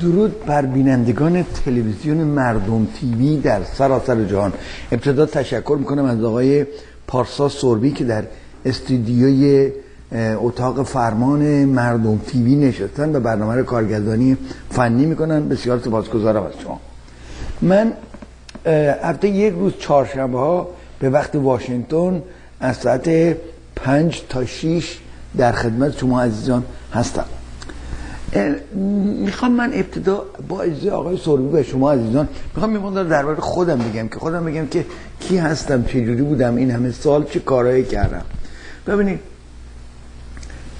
درود بر بینندگان تلویزیون مردم تیوی در سراسر جهان. ابتدا تشکر می‌کنم از آقای پارسا سوربی که در استودیوی اتاق فرمان مردم تیوی نشستن و برنامه رو کارگردانی فنی می‌کنن. بسیار سپاسگزارم از شما. من هفته یک روز چهارشنبه ها به وقت واشنگتن از ساعت پنج تا شیش در خدمت شما عزیزان هستم. می‌خوام من ابتدا با اجازه آقای سربی به شما عزیزان می‌خوام یه در درباره خودم بگم که خودم بگم که کی هستم چه جوری بودم این همه سال چه کارهایی کردم. ببینید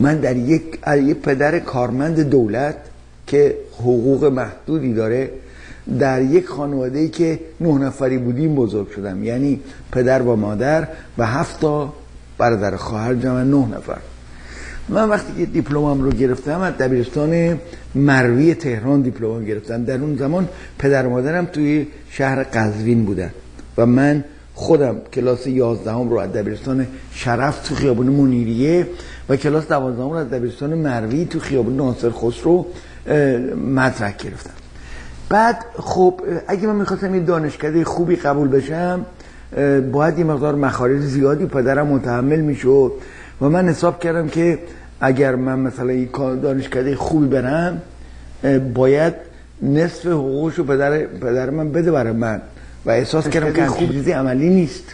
من در یک یک پدر کارمند دولت که حقوق محدودی داره در یک خانواده که نه نفری بودیم بزرگ شدم. یعنی پدر با مادر و هفت تا برادر خواهر جمع نه نفر. من وقتی که دیپلمم رو گرفتم از دبیرستان مروی تهران دیپلمم گرفتم. در اون زمان پدر و مادرم توی شهر قزوین بودن و من خودم کلاس 11 رو از دبیرستان شرف تو خیابون منیریه و کلاس 12 رو از دبیرستان مروی تو خیابون ناصر خسرو مدرک گرفتم. بعد خب اگه من می‌خواستم یه دانشکده خوبی قبول بشم باید یه مقدار مخارج زیادی پدرم متحمل می‌شد. و من حساب کردم که اگر من مثلا یک دانشکده خوبی برم باید نصف حقوقشو پدر, پدر من بده برای من. و احساس کردم که خوب چیزی عملی نیست.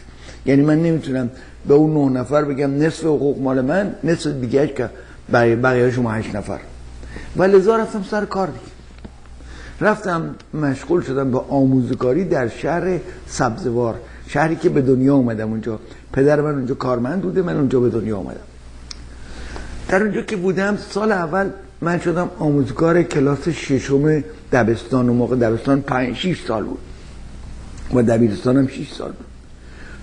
یعنی من نمی‌تونم به اون نه نفر بگم نصف حقوق مال من نصف دیگه که برای بقیه شما هشت نفر. و لذا رفتم سر کار دیگه. رفتم مشغول شدم به آموزگاری در شهر سبزوار. شهری که به دنیا اومدم اونجا. پدر من اونجا کارمند بوده من اونجا به دنیا اومدم. در اونجا که بودم سال اول من شدم آموزگار کلاس ششم دبستان. و موقع دبستان پنج شیش سال بود. و دبیرستانم شیش سال بود.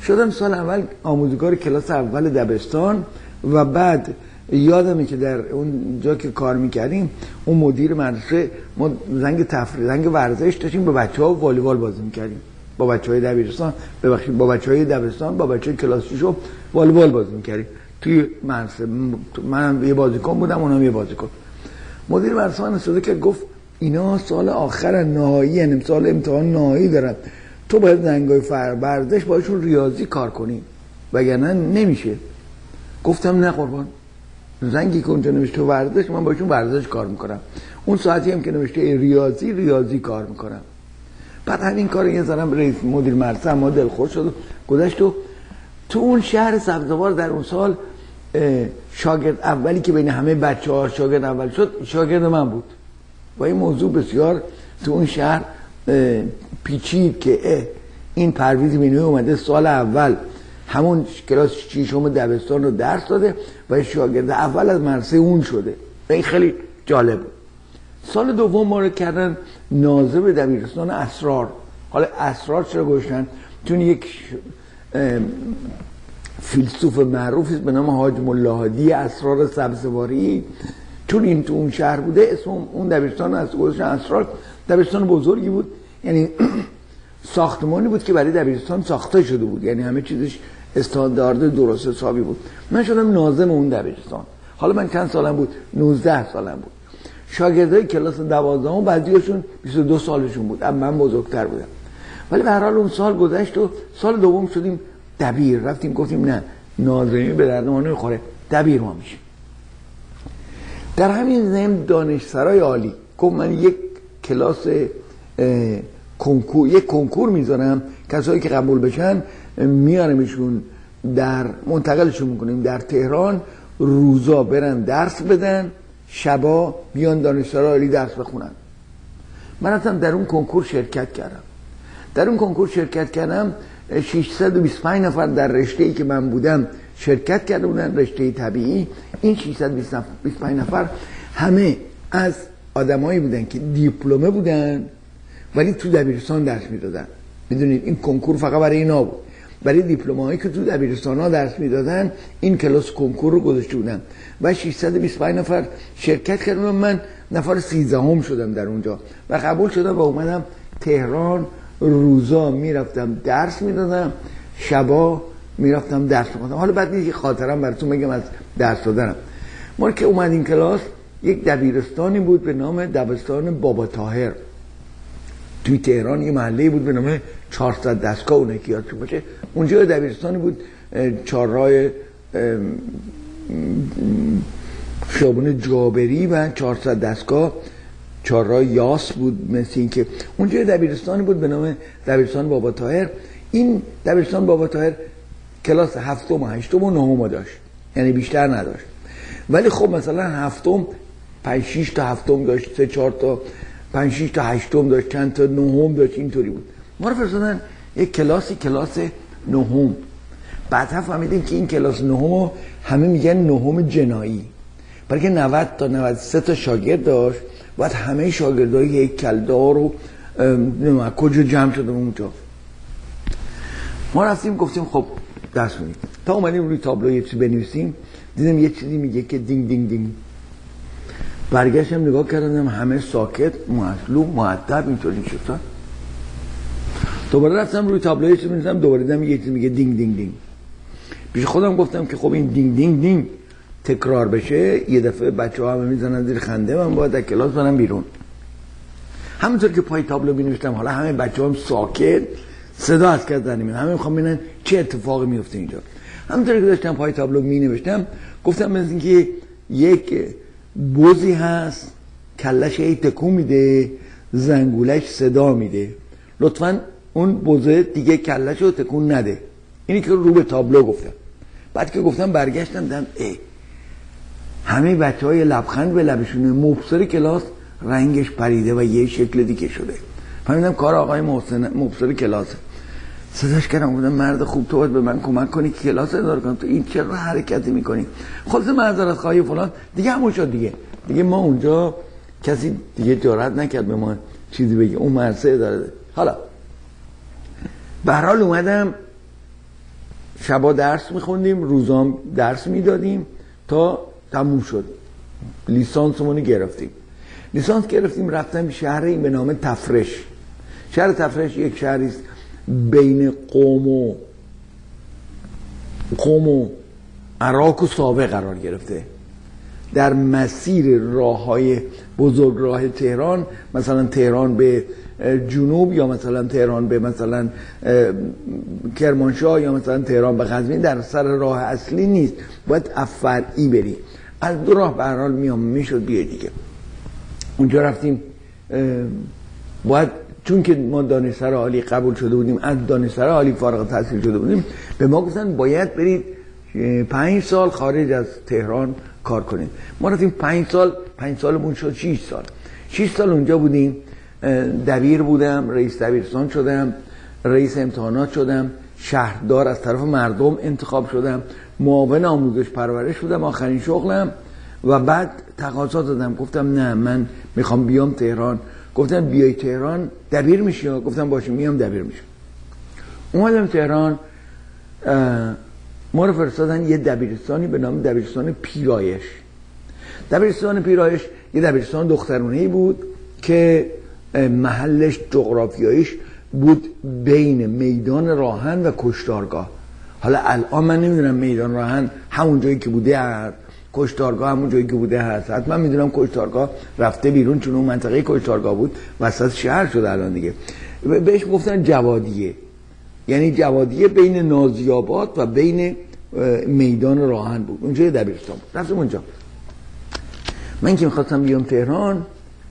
شدم سال اول آموزگار کلاس اول دبستان و بعد یادمه که در اون جا که کار می‌کردیم اون مدیر مدرسه ما زنگ تفریح زنگ ورزش داشتیم با بچه ها والیبال بازی می‌کردیم. با بچه های دبیرستان. ببخشید با بچه های دبستان با بچه کلاس ششم والیبال بازی می‌کردیم. توی مدرسه من یه بازیکن بودم اونم یه بازیکن. مدیر مدرسه من استفاده که گفت اینا سال آخر نهایی یعنی سال امتحان نهایی دارن. تو باید زنگای ورزش باشون ریاضی کار کنی. وگرنه نمیشه. گفتم نه قربان. زنگی که اونجا نوشته ورزش من باشون ورزش کار می‌کنم. اون ساعتی هم که نوشته ریاضی ریاضی کار می‌کنم. بعد همین کار یه ذرم رئیس مدیر مدرسه ما دلخوش شد گذشت و تو اون شهر سبزوار در اون سال شاگرد اولی که بین همه بچه ها شاگرد اول شد شاگرد من بود. و این موضوع بسیار تو اون شهر پیچید که این پرویز بینوی اومده سال اول. همون کلاس شیشم دبستان رو درس داده و شاگرد اول از مدرسه اون شده. این خیلی جالب سال دوم ما رو کردن ناظم دبیرستان اسرار. حالا اسرار چرا گوشتن چون یک فیلسوف معروفی به نام حاج ملاحادی اسرار سبزواری. چون این تو اون شهر بوده اسم اون دبیرستان از گذاشتن اسرار دبیرستان بزرگی بود. یعنی ساختمانی بود که برای دبیرستان ساخته شده بود. یعنی همه چیزش استاندارد درست حسابی بود. من شدم ناظم اون دبیرستان. حالا من چند سالم بود؟ 19 سالم بود. شاگردای کلاس 12 و بعضیاشون 22 سالشون بود. اما من بزرگتر بودم. ولی به هر حال اون سال گذشت و سال دوم شدیم دبیر. رفتیم گفتیم نه ناظمی به درد ما نمی‌خوره. دبیر ما میشیم. در همین زمین دانشسرای عالی. گفت من یک کلاس کنکور یک کنکور می‌ذارم. کسایی که قبول بشن میارمشون در منتقلشون می‌کنیم در تهران. روزا برن درس بدن. شبا بیان دانشسرای عالی درس بخونن. من اصلا در اون کنکور شرکت کردم. در اون کنکور شرکت کردم 625 نفر در رشته ای که من بودم شرکت کرده بودن رشته طبیعی. این 625 نفر همه از آدمایی بودن که دیپلمه بودن ولی تو دبیرستان درس می‌دادن. می‌دونید این کنکور فقط برای اینا بود. برای دیپلمایی که تو دبیرستان ها درس می‌دادن این کلاس کنکور رو گذاشته بودن. و 625 نفر شرکت کردن من نفر 13 هم شدم در اونجا. و قبول شدم و اومدم تهران روزا می‌رفتم درس می‌دادم شبا می‌رفتم درس میخوندم. حالا بعد نیست خاطرم براتون بگم از درس دادنم. ما که اومدیم کلاس یک دبیرستانی بود به نام دبستان بابا تاهر توی تهران یه محله بود به نام 400 دستگاه اونه که یادتون باشه. اونجا دبیرستانی بود چهارراه خیابون جابری و 400 دستگاه. چهارراه یاس بود مثل اینکه. اونجا دبیرستانی بود به نام دبیرستان بابا تاهر این دبیرستان بابا تاهر کلاس هفتم و هشتم و نهم داشت یعنی بیشتر نداشت. ولی خب مثلا هفتم پنج شیش تا هفتم داشت سه چهار تا پنج تا هشتم داشت چند تا نهم داشت اینطوری بود. ما رو فرستادن یک کلاسی کلاس نهم. بعد فهمیدیم که این کلاس نهم همه میگن نهم جنایی. برای که 90 تا 93 تا شاگرد داشت باید همه شاگردای یک کلدار رو کجا جمع شده اونجا. ما رفتیم گفتیم خب دست کنیم تا اومدیم روی تابلو یه چیزی بنویسیم. دیدم یه چیزی میگه که دینگ دینگ دینگ. برگشتم نگاه کردم همه ساکت معصلوب معدب اینطوری شد دوباره رفتم روی تابلو یه چیزی دوباره دیدم یه چیزی میگه دینگ دینگ دینگ. پیش خودم گفتم که خب این دینگ دینگ دینگ تکرار بشه یه دفعه بچه ها همه می‌زنن زیر خنده من باید در کلاس برم بیرون. همونطور که پای تابلو می نوشتم حالا همه بچه هم ساکت صدا از کس در همه می‌خوام ببینن چه اتفاقی میفته اینجا. همونطور که داشتم پای تابلو می نوشتم گفتم مثل اینکه یک بزی هست کلش ای تکون میده زنگولش صدا میده. لطفا اون بوزه دیگه کلش رو تکون نده. اینی که رو به تابلو گفتم. بعد که گفتم برگشتم دم ای همه بچه های لبخند به لبشونه. مبصر کلاس رنگش پریده و یه شکل دیگه شده. فهمیدم کار آقای مبصر کلاسه. صداش کردم بودم مرد خوب تو باید به من کمک کنی کلاس اداره کنم. تو این چرا حرکتی می‌کنی؟ خلاص معذرت خواهی فلان. دیگه همون شد دیگه. دیگه ما اونجا کسی دیگه جارت نکرد به ما چیزی بگه. اون مرسه داره حالا به حال اومدم. شبا درس میخوندیم روزام درس می‌دادیم تا تموم شد. لیسانسمونی گرفتیم. لیسانس گرفتیم رفتم شهری به نام تفرش. شهر تفرش یک شهری است بین قوم و قوم و عراق و قرار گرفته. در مسیر راه های بزرگ راه تهران مثلا تهران به جنوب یا مثلا تهران به مثلا کرمانشاه یا مثلا تهران به قزوین در سر راه اصلی نیست. باید افرعی بری. از دو راه به میام می‌شد بیای دیگه. اونجا رفتیم باید چون که ما دانشسر عالی قبول شده بودیم از دانشسر عالی فارغ التحصیل شده بودیم به ما گفتن باید برید پنج سال خارج از تهران کار کنیم ما رفتیم پنج سال پنج سالمون شد 6 سال. 6 سال اونجا بودیم دبیر بودم رئیس دبیرستان شدم رئیس امتحانات شدم شهردار از طرف مردم انتخاب شدم معاون آموزش پرورش بودم آخرین شغلم و بعد تقاضا دادم. گفتم نه من می‌خوام بیام تهران گفتم بیای تهران دبیر میشی؟ گفتم باشه میام دبیر میشم. اومدم تهران ما رو فرستادن یه دبیرستانی به نام دبیرستان پیرایش. دبیرستان پیرایش یه دبیرستان دخترونه بود که محلش جغرافیاییش بود بین میدان راهن و کشتارگاه. حالا الان من نمی‌دونم میدان راهن همون جایی که بوده کشتارگاه همون جایی که بوده هست. حتما می‌دونم کشتارگاه رفته بیرون چون اون منطقه کشتارگاه بود. وسط شهر شده الان دیگه. بهش گفتن جوادیه. یعنی جوادیه بین نازیاباد و بین میدان راهن بود. اونجا دبیرستان بود. رفتم اونجا. من که می‌خواستم بیام تهران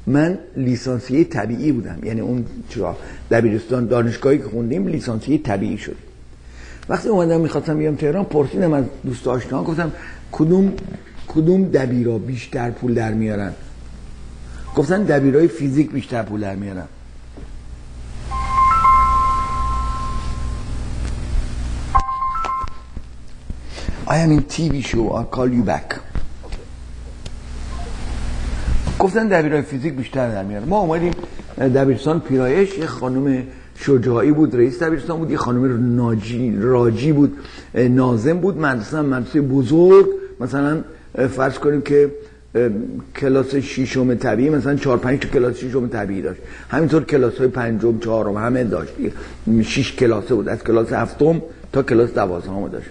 من لیسانسیه طبیعی بودم. یعنی اون چرا دبیرستان دانشگاهی که خوندیم لیسانسیه طبیعی شد. وقتی اومدم می‌خواستم بیام تهران پرسیدم از دوست آشنا گفتم کدوم کدوم دبیرا بیشتر پول در میارن؟ گفتن دبیرای فیزیک بیشتر پول در میارن. I am in TV show I'll call you back. گفتن دبیرای فیزیک بیشتر در میارن. ما اومدیم دبیرستان پیرایش یه خانم شجاعی بود رئیس دبیرستان بود یه خانم ناجی راجی بود نازم بود مدرسه مدرسه بزرگ مثلا فرض کنیم که کلاس ششم طبیعی مثلا چهار پنج تا کلاس ششم طبیعی داشت. همینطور کلاس های پنجم چهارم همه داشت. شش کلاسه بود از کلاس هفتم تا کلاس دوازدهم داشت.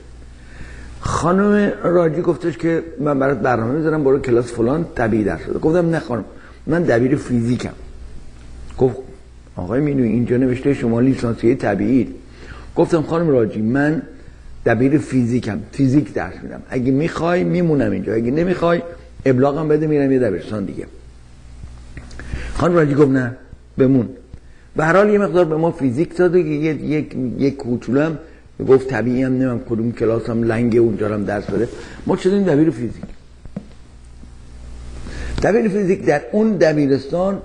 خانم راجی گفتش که من برات برنامه می‌ذارم برو کلاس فلان طبیعی درس بده. گفتم نه خانم من دبیر فیزیکم. گفت آقای مینو اینجا نوشته شما لیسانسیه طبیعی. گفتم خانم راجی من دبیر فیزیکم فیزیک درس میدم. اگه می‌خوای میمونم اینجا اگه نمی‌خوای ابلاغم بده میرم یه دبیرستان دیگه. خانم راجی گفت نه بمون. به هر حال یه مقدار به ما فیزیک داده که یک یک یک کوچولو هم گفت طبیعی هم نمیم کدوم کلاس هم لنگ اونجا هم درس بده. ما شدیم دبیر فیزیک. دبیر فیزیک در اون دبیرستان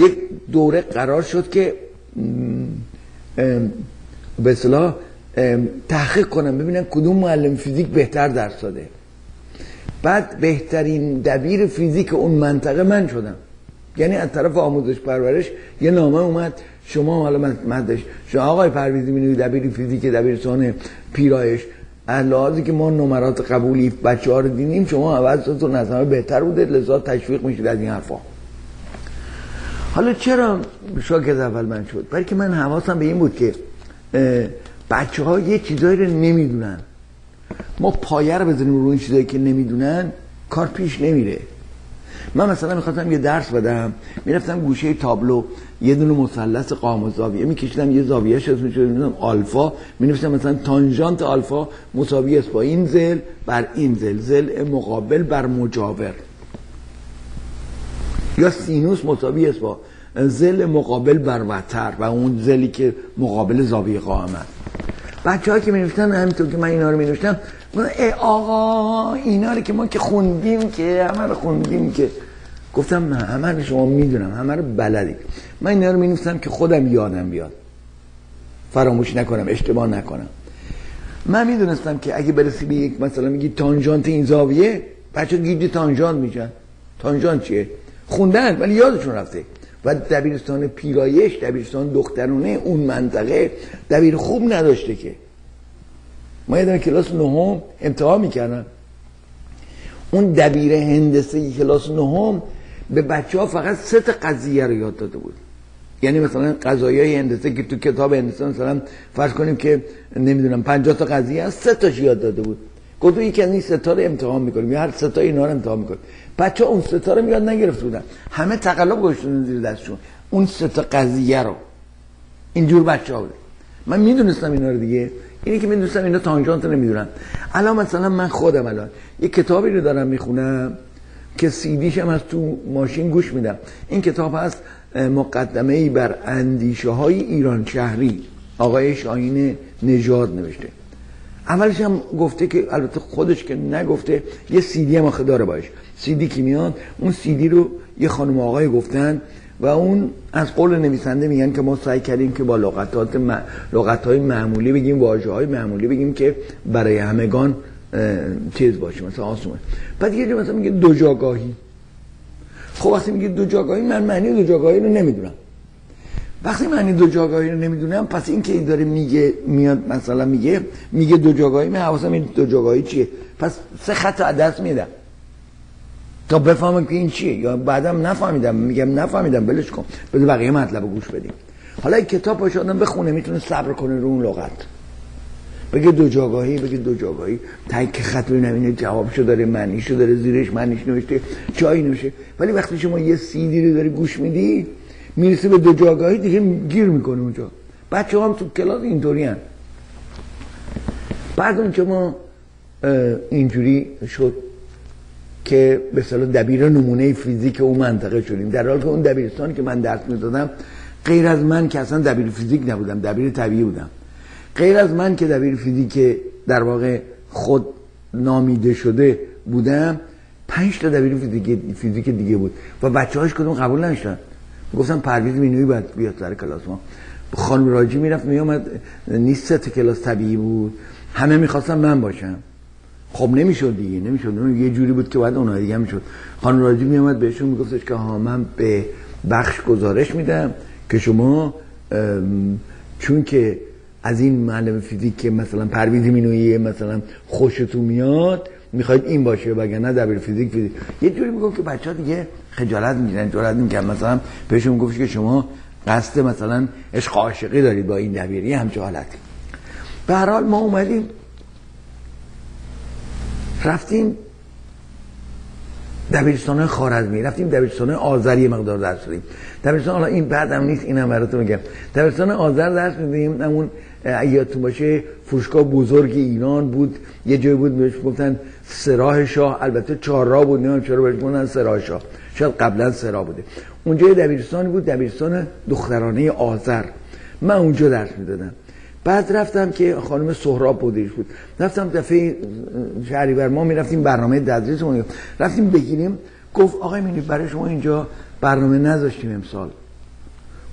یک دوره قرار شد که به اصطلاح تحقیق کنم ببینم کدوم معلم فیزیک بهتر درس داده. بعد بهترین دبیر فیزیک اون منطقه من شدم. یعنی از طرف آموزش پرورش یه نامه اومد شما حالا مدش شما آقای پرویزی مینوی دبیر فیزیک دبیرستان پیرایش. لحاظی که ما نمرات قبولی بچه ها رو دیدیم شما عوضتون از همه بهتر بوده لذا تشویق میشید از این حرفا. حالا چرا از اول من شد؟ برای که من حواسم به این بود که بچه ها یه چیزایی رو نمی‌دونن. ما پایه رو بزنیم چیزایی که نمی‌دونن کار پیش نمیره. من مثلا می‌خواستم یه درس بدم می‌رفتم گوشه تابلو یه دونه مثلث قام زاویه میکشیدم یه زاویه شد می‌شدم آلفا. مینوشتم مثلا تانژانت آلفا مساوی است با این زل بر این زل زل مقابل بر مجاور. یا سینوس مساوی است با زل مقابل بر وتر و اون زلی که مقابل زاویه قائم است بچه ها که می همینطور که من اینا رو می نوشتم ای آقا اینا رو که ما که خوندیم که همه رو خوندیم که. گفتم همه رو شما می‌دونم همه رو بلدی من اینا رو می که خودم یادم بیاد. فراموش نکنم اشتباه نکنم. من می‌دونستم که اگه برسی به یک مثلا میگی تانجانت این زاویه بچه گیج تانجانت میشن. تانجانت چیه؟ خوندن ولی یادشون رفته. و دبیرستان پیرایش دبیرستان دخترونه اون منطقه دبیر خوب نداشته که. ما یه کلاس نهم امتحان می‌کردن. اون دبیر هندسه کلاس نهم به بچه ها فقط سه تا قضیه رو یاد داده بود. یعنی مثلا قضایای هندسه که تو کتاب هندسه مثلا فرض کنیم که نمی‌دونم 50 تا قضیه هست سه تاش یاد داده بود. گفت یکی از این سه تا رو امتحان می‌کنیم یا هر تا اینا رو امتحان می‌کنیم. بچه اون سه تا رو یاد نگرفته بودن. همه تقلب گذاشتن زیر دستشون. اون سه تا قضیه رو. اینجور بچه ها بود من می‌دونستم اینا رو دیگه. اینی که می‌دونستم اینا تانجانت نمی‌دونم الان مثلا من خودم الان یه کتابی رو دارم می‌خونم که سیدیش هم از تو ماشین گوش میدم. این کتاب هست مقدمه ای بر اندیشه های ایران شهری. آقای شاهین نژاد نوشته. اولش هم گفته که البته خودش که نگفته یه سیدی هم آخه داره باش. سیدی که میاد؟ اون سیدی رو یه خانم آقای گفتن و اون از قول نویسنده میگن که ما سعی کردیم که با لغتات م... لغت معمولی بگیم واژه های معمولی بگیم که برای همگان چیز باشه مثلا آسونه. بعد یه مثلا میگه دو جاگاهی. خب وقتی میگه دو جاگاهی من معنی دو جاگاهی رو نمی‌دونم. وقتی معنی دو جاگاهی رو نمی‌دونم پس این که این داره میگه میاد مثلا میگه میگه دو جاگاهی من حواسم این دو جاگاهی چیه؟ پس سه خط دست میدم. تا بفهمم که این چیه یا بعدم نفهمیدم میگم نفهمیدم بلش کن. بده بقیه مطلب گوش بدیم. حالا این کتاب باشه آدم بخونه می‌تونه صبر کنه رو اون لغت. بگه دو جاگاهی بگه دو جاگاهی. که خط ببینم اینه جوابشو داره معنیشو داره زیرش معنیش نوشته جایی نوشته. ولی وقتی شما یه سیدی رو داری گوش میدی می‌رسه به دو جاگاهی دیگه گیر می‌کنه اونجا. بچه هم تو کلاس اینطوری هن. بعد اون ما اینجوری شد که به صلاح دبیر نمونه فیزیک اون منطقه شدیم. در حال که اون دبیرستانی که من درس می‌دادم غیر از من که اصلا دبیر فیزیک نبودم دبیر طبیعی بودم. غیر از من که دبیر فیزیک در واقع خود نامیده شده بودم پنج تا دبیر فیزیک, فیزیک دیگه بود. و بچه هاش کدوم قبول نشدن گفتم پرویز مینوی باید بیاد سر کلاس ما. خانم راجی می‌رفت میامد نیست تا کلاس طبیعی بود. همه می‌خواستم من باشم. خب نمی‌شد دیگه نمی‌شد. یه جوری بود که بعد اونها دیگه می‌شد. خانم راجی میامد بهشون میگفتش که ها من به بخش گزارش میدم که شما چون که از این معلم فیزیک که مثلا پرویز مینویه مثلا خوشتون میاد می‌خواید این باشه وگرنه دبیر فیزیک فیزیک. یه جوری میگم که بچه ها دیگه خجالت می‌گیرن جرأت نمی‌کنن مثلا بهشون گفت که شما قصد مثلا عشق عاشقی دارید با این دبیری همچه حالتی. به هر حال ما اومدیم رفتیم دبیرستان خارزمی رفتیم دبیرستان آذری مقدار درس دادیم. دبیرستان حالا این بعدم نیست اینم براتون میگم. دبیرستان آذر درس میدیم همون یادتون باشه فروشگاه بزرگ ایران بود. یه جای بود بهش گفتن سراح شاه. البته چهار راه بود نمی‌دونم چرا بهش گفتن سراح شاه. شاید قبلا سرا بوده. اونجا یه دبیرستان بود دبیرستان دخترانه آذر. من اونجا درس می‌دادم. بعد رفتم که خانم سهراب بودیش بود. رفتم دفعه بر ما می‌رفتیم برنامه تدریس رفتیم بگیریم. گفت آقای مینی برای شما اینجا برنامه نذاشتیم امسال.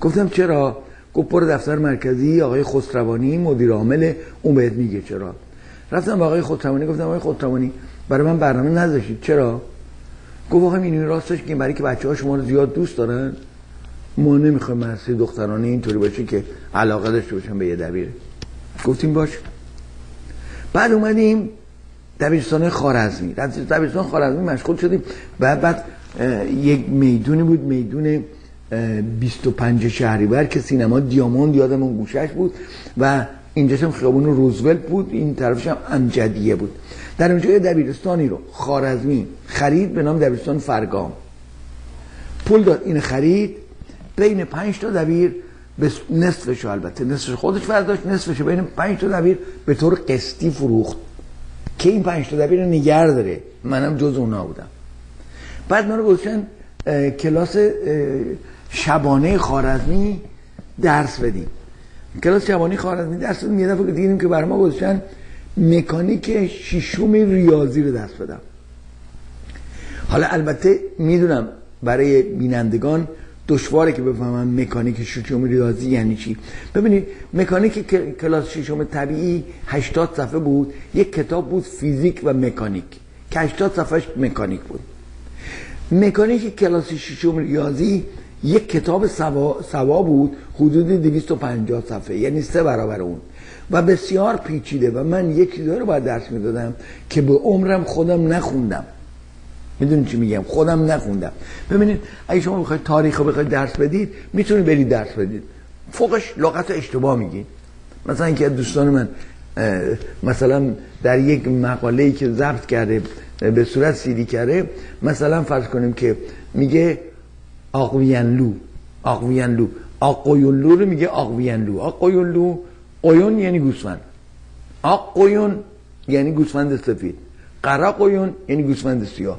گفتم چرا؟ گفت برو دفتر مرکزی آقای خسروانی مدیر عامل اون بهت میگه. چرا؟ رفتم با آقای خسروانی گفتم آقای خسروانی برای من برنامه نذاشتید چرا؟ گفت آقای مینی راستش که برای که بچه ها شما رو زیاد دوست دارن ما نمی‌خوایم مدرسه دخترانه اینطوری باشه که علاقه داشته باشن به یه دبیره گفتیم باش. بعد اومدیم دبیرستان خارزمی دبیرستان خارزمی مشغول شدیم. بعد بعد یک می‌دونی بود میدون 25 شهریور که سینما دیاموند یادم اون گوشش بود و اینجاش هم خیابون روزولت بود این طرفش هم امجدیه بود. در اونجا یه دبیرستانی رو خارزمی خرید به نام دبیرستان فرگام. پول داد این خرید بین پنج تا دبیر به نصفش البته نصفش خودش برداشت نصفش بین پنج تا دبیر به طور قسطی فروخت. که این پنج تا دبیر نگر داره؟ منم جز اونا بودم. بعد ما رو گذاشتن کلاس شبانه خارزمی درس بدیم. کلاس شبانه خارزمی درس بدیم یه دفعه دیدیم که بر ما گذاشتن مکانیک شیشم ریاضی رو درس بدم. حالا البته می‌دونم برای بینندگان دشواره که بفهمن مکانیک شیشم ریاضی یعنی چی. ببینید مکانیک کلاس ششم طبیعی 80 صفحه بود یک کتاب بود فیزیک و مکانیک که 80 صفحهش مکانیک بود. مکانیک کلاس ششم ریاضی یک کتاب سوا, سوا بود حدود 250 صفحه یعنی سه برابر اون. و بسیار پیچیده و من یک چیزا رو باید درس می‌دادم که به عمرم خودم نخوندم. می‌دونی چی میگم؟ خودم نخوندم. ببینید اگه شما بخواید تاریخ رو بخواید درس بدید می‌تونید برید درس بدید. فوقش لغت اشتباه میگید مثلا اینکه دوستان من مثلا در یک مقاله ای که ضبط کرده به صورت سیدی کرده مثلا فرض کنیم که میگه آقوینلو آقوینلو آقوینلو رو میگه آقوینلو آقوینلو قیون یعنی گوسفند. آقوین یعنی گوسفند سفید. قرا قیون یعنی گوسفند سیاه.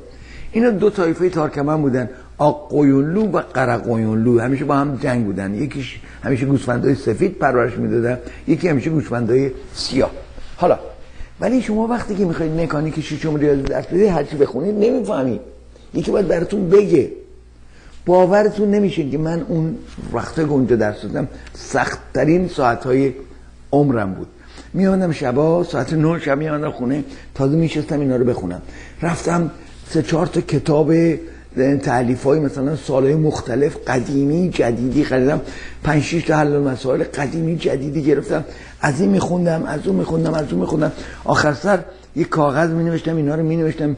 اینا دو طایفه تارکمن بودن. آقویونلو و قرقویونلو همیشه با هم جنگ بودن. یکیش همیشه گوسفندای سفید پرورش می‌دادن. یکی همیشه گوسفندای سیاه. حالا ولی شما وقتی که می‌خواید مکانیک شیشم ریاضی درس بدید هرچی بخونید نمی‌فهمید یکی باید براتون بگه. باورتون نمیشه که من اون وقتا که اونجا درس دادم سختترین ساعتهای عمرم بود. میامدم شبا ساعت 9 شب میامدم خونه تازه میشستم اینا رو بخونم. رفتم سه چهار تا کتاب تعلیف های مثلا سالهای مختلف قدیمی جدیدی خریدم. پنج شیش تا حل مسائل قدیمی جدیدی گرفتم. از این میخوندم از اون میخوندم از اون میخوندم. آخر سر یه کاغذ می نوشتم اینا رو می نوشتم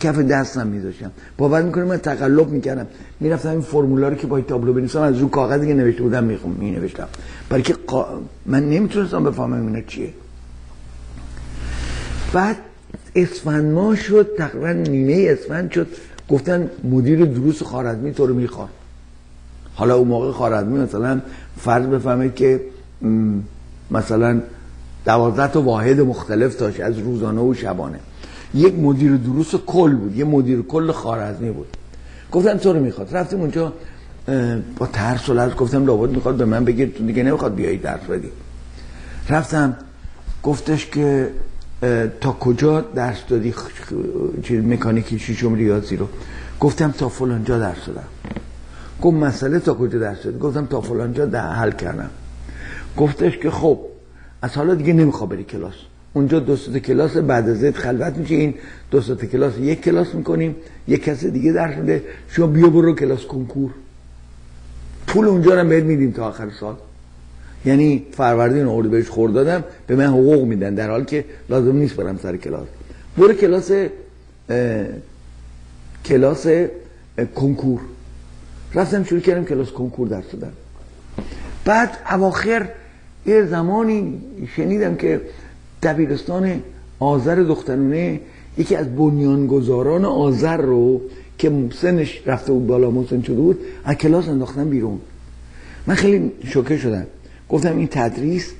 کف دستم میذاشتم. باور می‌کنم من تقلب می‌کردم. می‌رفتم این فرمولا رو که با تابلو بنویسم از اون کاغذی که نوشته بودم می‌خوام می نوشتم برای که قا... من نمی‌تونستم بفهمم اینا چیه. بعد اسفند ما شد تقریبا نیمه اسفند شد. گفتن مدیر دروس خارزمی تو رو می‌خواد حالا اون موقع خارزمی مثلا فرض بفهمه که مثلا دوازده تا واحد مختلف داشت از روزانه و شبانه. یک مدیر دروس کل بود یه مدیر کل خارزمی بود. گفتن تو رو می‌خواد. رفتیم اونجا با ترس و لرز گفتم لابد می‌خواد به من بگیر تو دیگه نمی‌خواد بیایی درس بدی. رفتم گفتش که تا کجا درس دادی؟ چیز مکانیکی شیشم ریاضی رو. گفتم تا فلانجا درس دادم. گفت مسئله تا کجا درس دادی؟ گفتم تا فلانجا حل کردم. گفتش که خب از حالا دیگه نمی‌خواد بری کلاس. اونجا دو کلاس بعد از زید خلوت میشه. این دو کلاس یک کلاس می‌کنیم. یک کس دیگه درس میده. شما بیا برو کلاس کنکور. پول اونجا رو بهت میدیم تا آخر سال. یعنی فروردین و بهش خورد دادم. به من حقوق میدن در حال که لازم نیست برم سر کلاس. برو کلاس کلاس کنکور. رفتم شروع کردم کلاس کنکور درس دادم بعد اواخر یه زمانی شنیدم که دبیرستان آذر دخترانه یکی از بنیانگذاران آذر رو که سنش رفته بود بالا مسن شده بود از کلاس انداختن بیرون. من خیلی شوکه شدم. گفتم این تدریس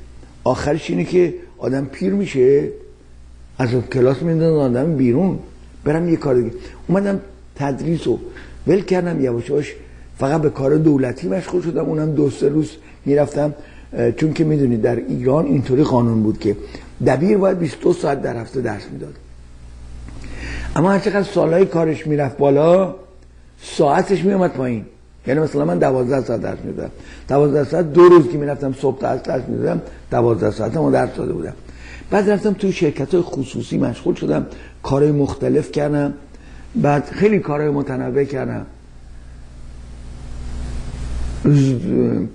آخرش اینه که آدم پیر میشه از کلاس میدن آدم بیرون. برم یه کار دیگه. اومدم تدریس رو ول کردم یواشاش فقط به کار دولتی مشغول شدم. اونم دو سه روز می‌رفتم چون که می‌دونید در ایران اینطوری قانون بود که دبیر باید 22 ساعت در هفته درس می‌داد. اما هر چقدر سالهای کارش می‌رفت بالا ساعتش میومد پایین. یعنی مثلا من 12 ساعت درس می‌دادم. 12 ساعت دو روز که می‌رفتم صبح تا درس می‌دادم 12 ساعت هم درس داده بودم. بعد رفتم تو شرکت های خصوصی مشغول شدم کارهای مختلف کردم. بعد خیلی کارهای متنوع کردم.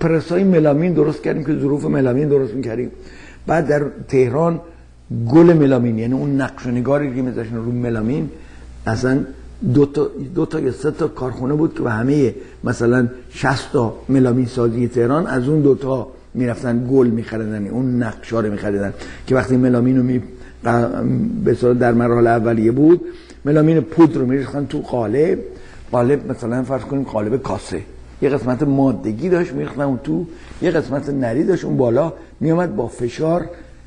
پرس های ملامین درست کردیم که ظروف ملامین درست می‌کردیم. بعد در تهران گل ملامین یعنی اون نقش نگاری که میذاشن رو ملامین اصلا دو تا, دو تا یا سه تا کارخونه بود که همه مثلا 60 تا ملامین سازی تهران از اون دوتا می‌رفتن گل میخریدن اون نقشا رو میخریدن که وقتی ملامین رو می به در مراحل اولیه بود ملامین پودر رو میریختن تو قالب. قالب مثلا فرض کنیم قالب کاسه. یه قسمت مادگی داشت میریختن اون تو یه قسمت نری داشت اون بالا. میامد با فشار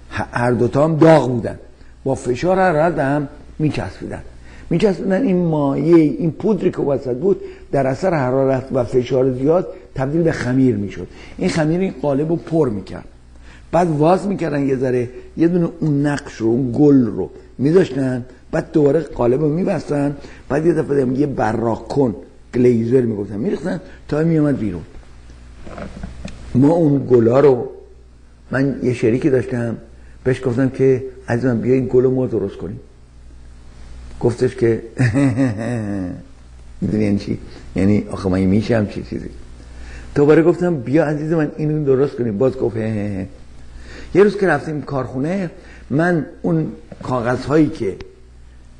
هر دوتا هم داغ بودن. با فشار حرارت هم میچسبیدن. میچسبیدن این مایه این پودری که وسط بود در اثر حرارت و فشار زیاد تبدیل به خمیر می‌شد. این خمیر این قالب رو پر می‌کرد. بعد واز می‌کردن یه ذره یه دونه اون نقش رو اون گل رو میذاشتن بعد دوباره قالب رو میبستن بعد یه دفعه یه براک کن گلیزر می‌گفتن. میریختن تا میومد بیرون. ما اون گلا رو من یه شریکی داشتم بهش گفتم که عزیزم بیا این گل ما درست کنیم. گفتش که می‌دونی یعنی چی؟ یعنی آخه من میشم چی چیزی؟ دوباره گفتم بیا عزیز من اینو درست کنیم. باز گفت یه روز که رفتیم کارخونه من اون کاغذ هایی که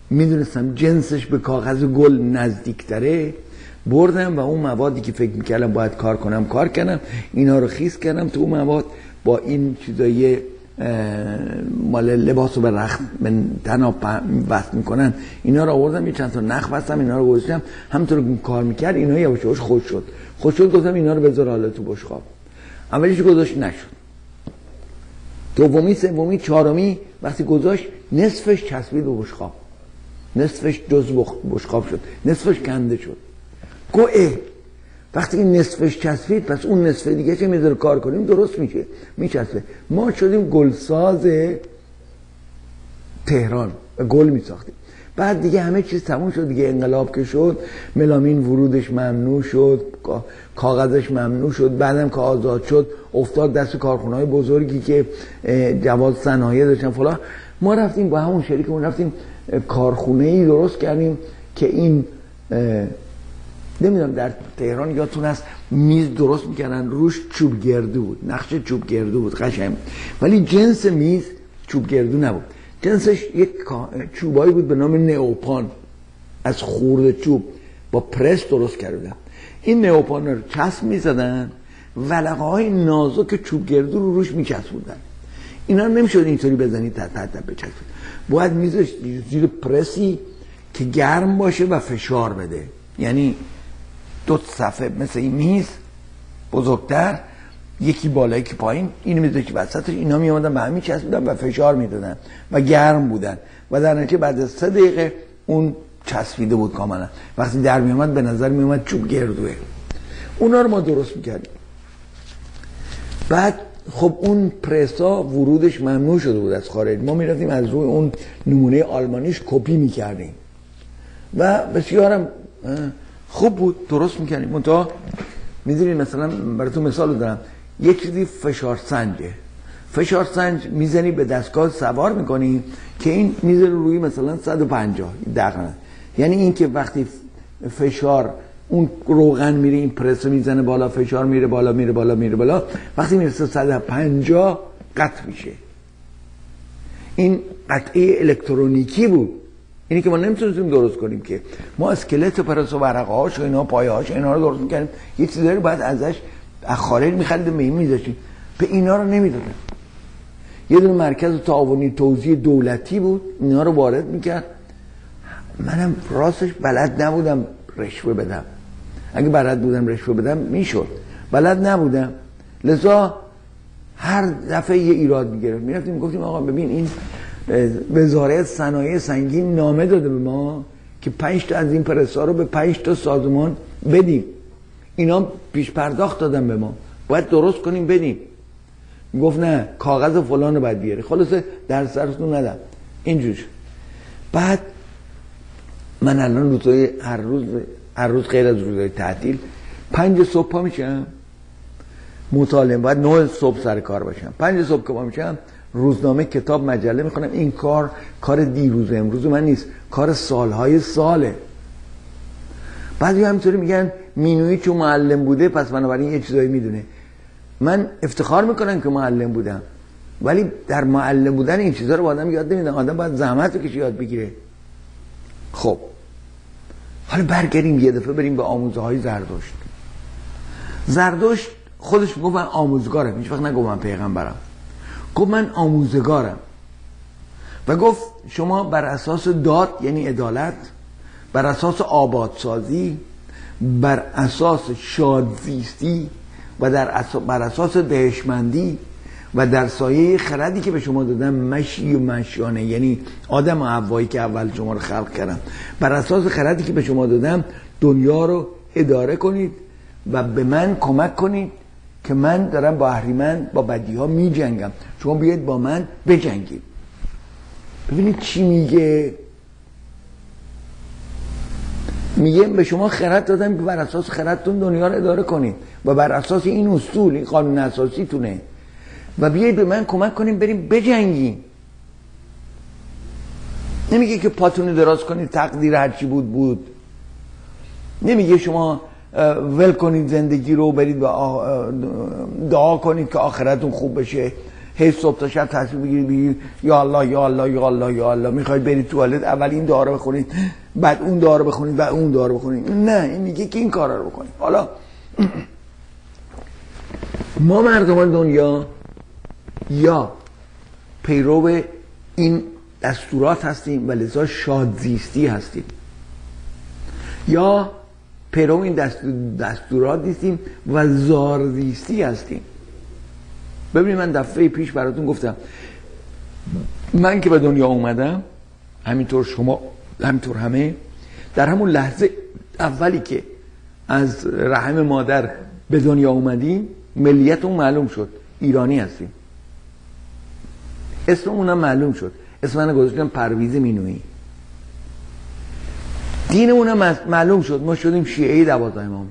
می‌دونستم جنسش به کاغذ گل نزدیکتره بردم و اون موادی که فکر می‌کردم باید کار کنم کار کردم. اینا رو خیس کردم تو اون مواد با این چیزای مال لباس رو به رخت به تناب بست می‌کنن. اینا رو آوردم یه چند تا نخ بستم اینا رو گذاشتم. همطور کار می‌کرد اینا یواش یواش خوش شد. خوش شد گفتم اینا رو بذار حالا تو بشقاب. اولیش گذاشت نشد. دومی سومی چهارمی وقتی گذاشت نصفش چسبید به بشقاب. نصفش جز بشقاب شد. نصفش کنده شد. گو وقتی این نصفش چسبید پس اون نصف دیگه چه می‌ذاره کار کنیم؟ درست میشه. میچسبه. ما شدیم گلساز تهران. گل میساختیم. بعد دیگه همه چیز تموم شد. دیگه انقلاب که شد ملامین ورودش ممنوع شد کاغذش ممنوع شد بعدم که آزاد شد افتاد دست کارخونه های بزرگی که جواز صنایع داشتن فلان. ما رفتیم با همون شریکمون رفتیم کارخونه ای درست کردیم که این نمی‌دونم در تهران یادتون هست میز درست می‌کردن روش چوب گردو بود نقش چوب گردو بود قشنگ. ولی جنس میز چوب گردو نبود. جنسش یک چوبایی بود به نام نئوپان. از خورد چوب با پرس درست کردن. این نئوپان رو چسب می‌زدن ولقه های نازک چوب گردو رو روش میچسبوندن. اینا نمی‌شد اینطوری بزنید تا تحت بچسبید باید میزش زیر پرسی که گرم باشه و فشار بده. یعنی دو صفحه مثل این میز بزرگتر یکی بالا یکی پایین اینو می‌ذاره که وسطش اینا میامدن به همین چسبیدن و فشار می‌دادن و گرم بودن. و در نتیجه بعد از سه دقیقه اون چسبیده بود کاملا. وقتی در میامد به نظر میامد چوب گردوه. اونا رو ما درست می‌کردیم. بعد خب اون پرسا ورودش ممنوع شده بود از خارج. ما می‌رفتیم از روی اون نمونه آلمانیش کپی می‌کردیم. و بسیارم خوب بود درست می‌کنیم منتها می‌دونید مثلا براتون مثال دارم یک چیزی فشار سنجه. فشار سنج می‌زنی به دستگاه سوار می‌کنی که این می‌زنی روی مثلا 150 دقیقا. یعنی این که وقتی فشار اون روغن میره این پرس می‌زنه بالا فشار میره بالا میره بالا میره بالا وقتی می‌رسه 150 قطع میشه. این قطعه الکترونیکی بود. اینی که ما نمی‌تونستیم درست کنیم که. ما اسکلت پرس و ورقه هاش و اینا پایه هاش اینا رو درست می‌کنیم یه چیزایی رو باید ازش از خارج میخریدیم به این به اینا رو نمی‌دادن. یه دونه مرکز تعاونی توزیع دولتی بود. اینا رو وارد می‌کرد. منم راستش بلد نبودم رشوه بدم. اگه بلد بودم رشوه بدم می‌شد. بلد نبودم. لذا هر دفعه یه ایراد می‌گرفت. می‌رفتیم می‌گفتیم آقا ببین این وزارت صنایع سنگین نامه داده به ما که پنج تا از این پرسا رو به پنج تا سازمان بدیم. اینا پیش پرداخت دادن به ما. باید درست کنیم بدیم. گفت نه کاغذ فلان رو باید بیاری. خلاصه در سرتون ندم. اینجور بعد من الان روزای هر روز هر روز غیر از روزای تعطیل پنج صبح پا میشم. مطالعه باید نه صبح سر کار باشم. پنج صبح که پا میشم روزنامه کتاب مجله می‌خونم این کار کار دیروز امروز من نیست. کار سالهای ساله. بعضی همینطوری میگن مینوی چون معلم بوده پس بنابراین یه چیزایی می‌دونه. من افتخار می‌کنم که معلم بودم. ولی در معلم بودن این چیزها رو آدم یاد نمیدن آدم باید زحمت رو یاد بگیره. خب. حالا برگردیم یه دفعه بریم به آموزه های زردشت. زردشت خودش می‌گفت من آموزگارم. هیچ وقت نگفت من پیغمبرم. گفت من آموزگارم. و گفت شما بر اساس داد یعنی عدالت بر اساس آبادسازی بر اساس شادزیستی و در اساس بر اساس دهشمندی و در سایه خردی که به شما دادم مشی و مشانه یعنی آدم و که اول شما رو خلق کردم. بر اساس خردی که به شما دادم دنیا رو اداره کنید و به من کمک کنید که من دارم با اهریمن با بدی ها می جنگم شما بیاید با من بجنگید. ببینید چی میگه. میگه به شما خرد دادم که بر اساس خردتون دنیا رو اداره کنید و بر اساس این اصول این قانون اساسی تونه. و بیایید به من کمک کنیم بریم بجنگیم. نمیگه که پاتونی دراز کنید تقدیر هرچی بود بود. نمیگه شما ول کنید زندگی رو برید و دعا کنید که آخرتون خوب بشه. هی صبح تا شب تصمیم بگیرید یا الله یا الله یا الله یا الله. می‌خواید برید توالت اول این دعا رو بخونید بعد اون دعا رو بخونید بعد اون دعا رو بخونید. نه این میگه که این کارا رو بکنید. حالا ما مردمان دنیا یا پیرو این دستورات هستیم و لذا شادزیستی هستیم. یا پیرو این دستورات هستیم و زارزیستی هستیم. ببینید من دفعه پیش براتون گفتم. من که به دنیا اومدم همینطور شما همینطور همه در همون لحظه اولی که از رحم مادر به دنیا اومدیم ملیتون معلوم شد. ایرانی هستیم. اسم اونم معلوم شد. اسم من گذاشتم پرویز مینوی دین اونم معلوم شد. ما شدیم شیعه دوازده امامی.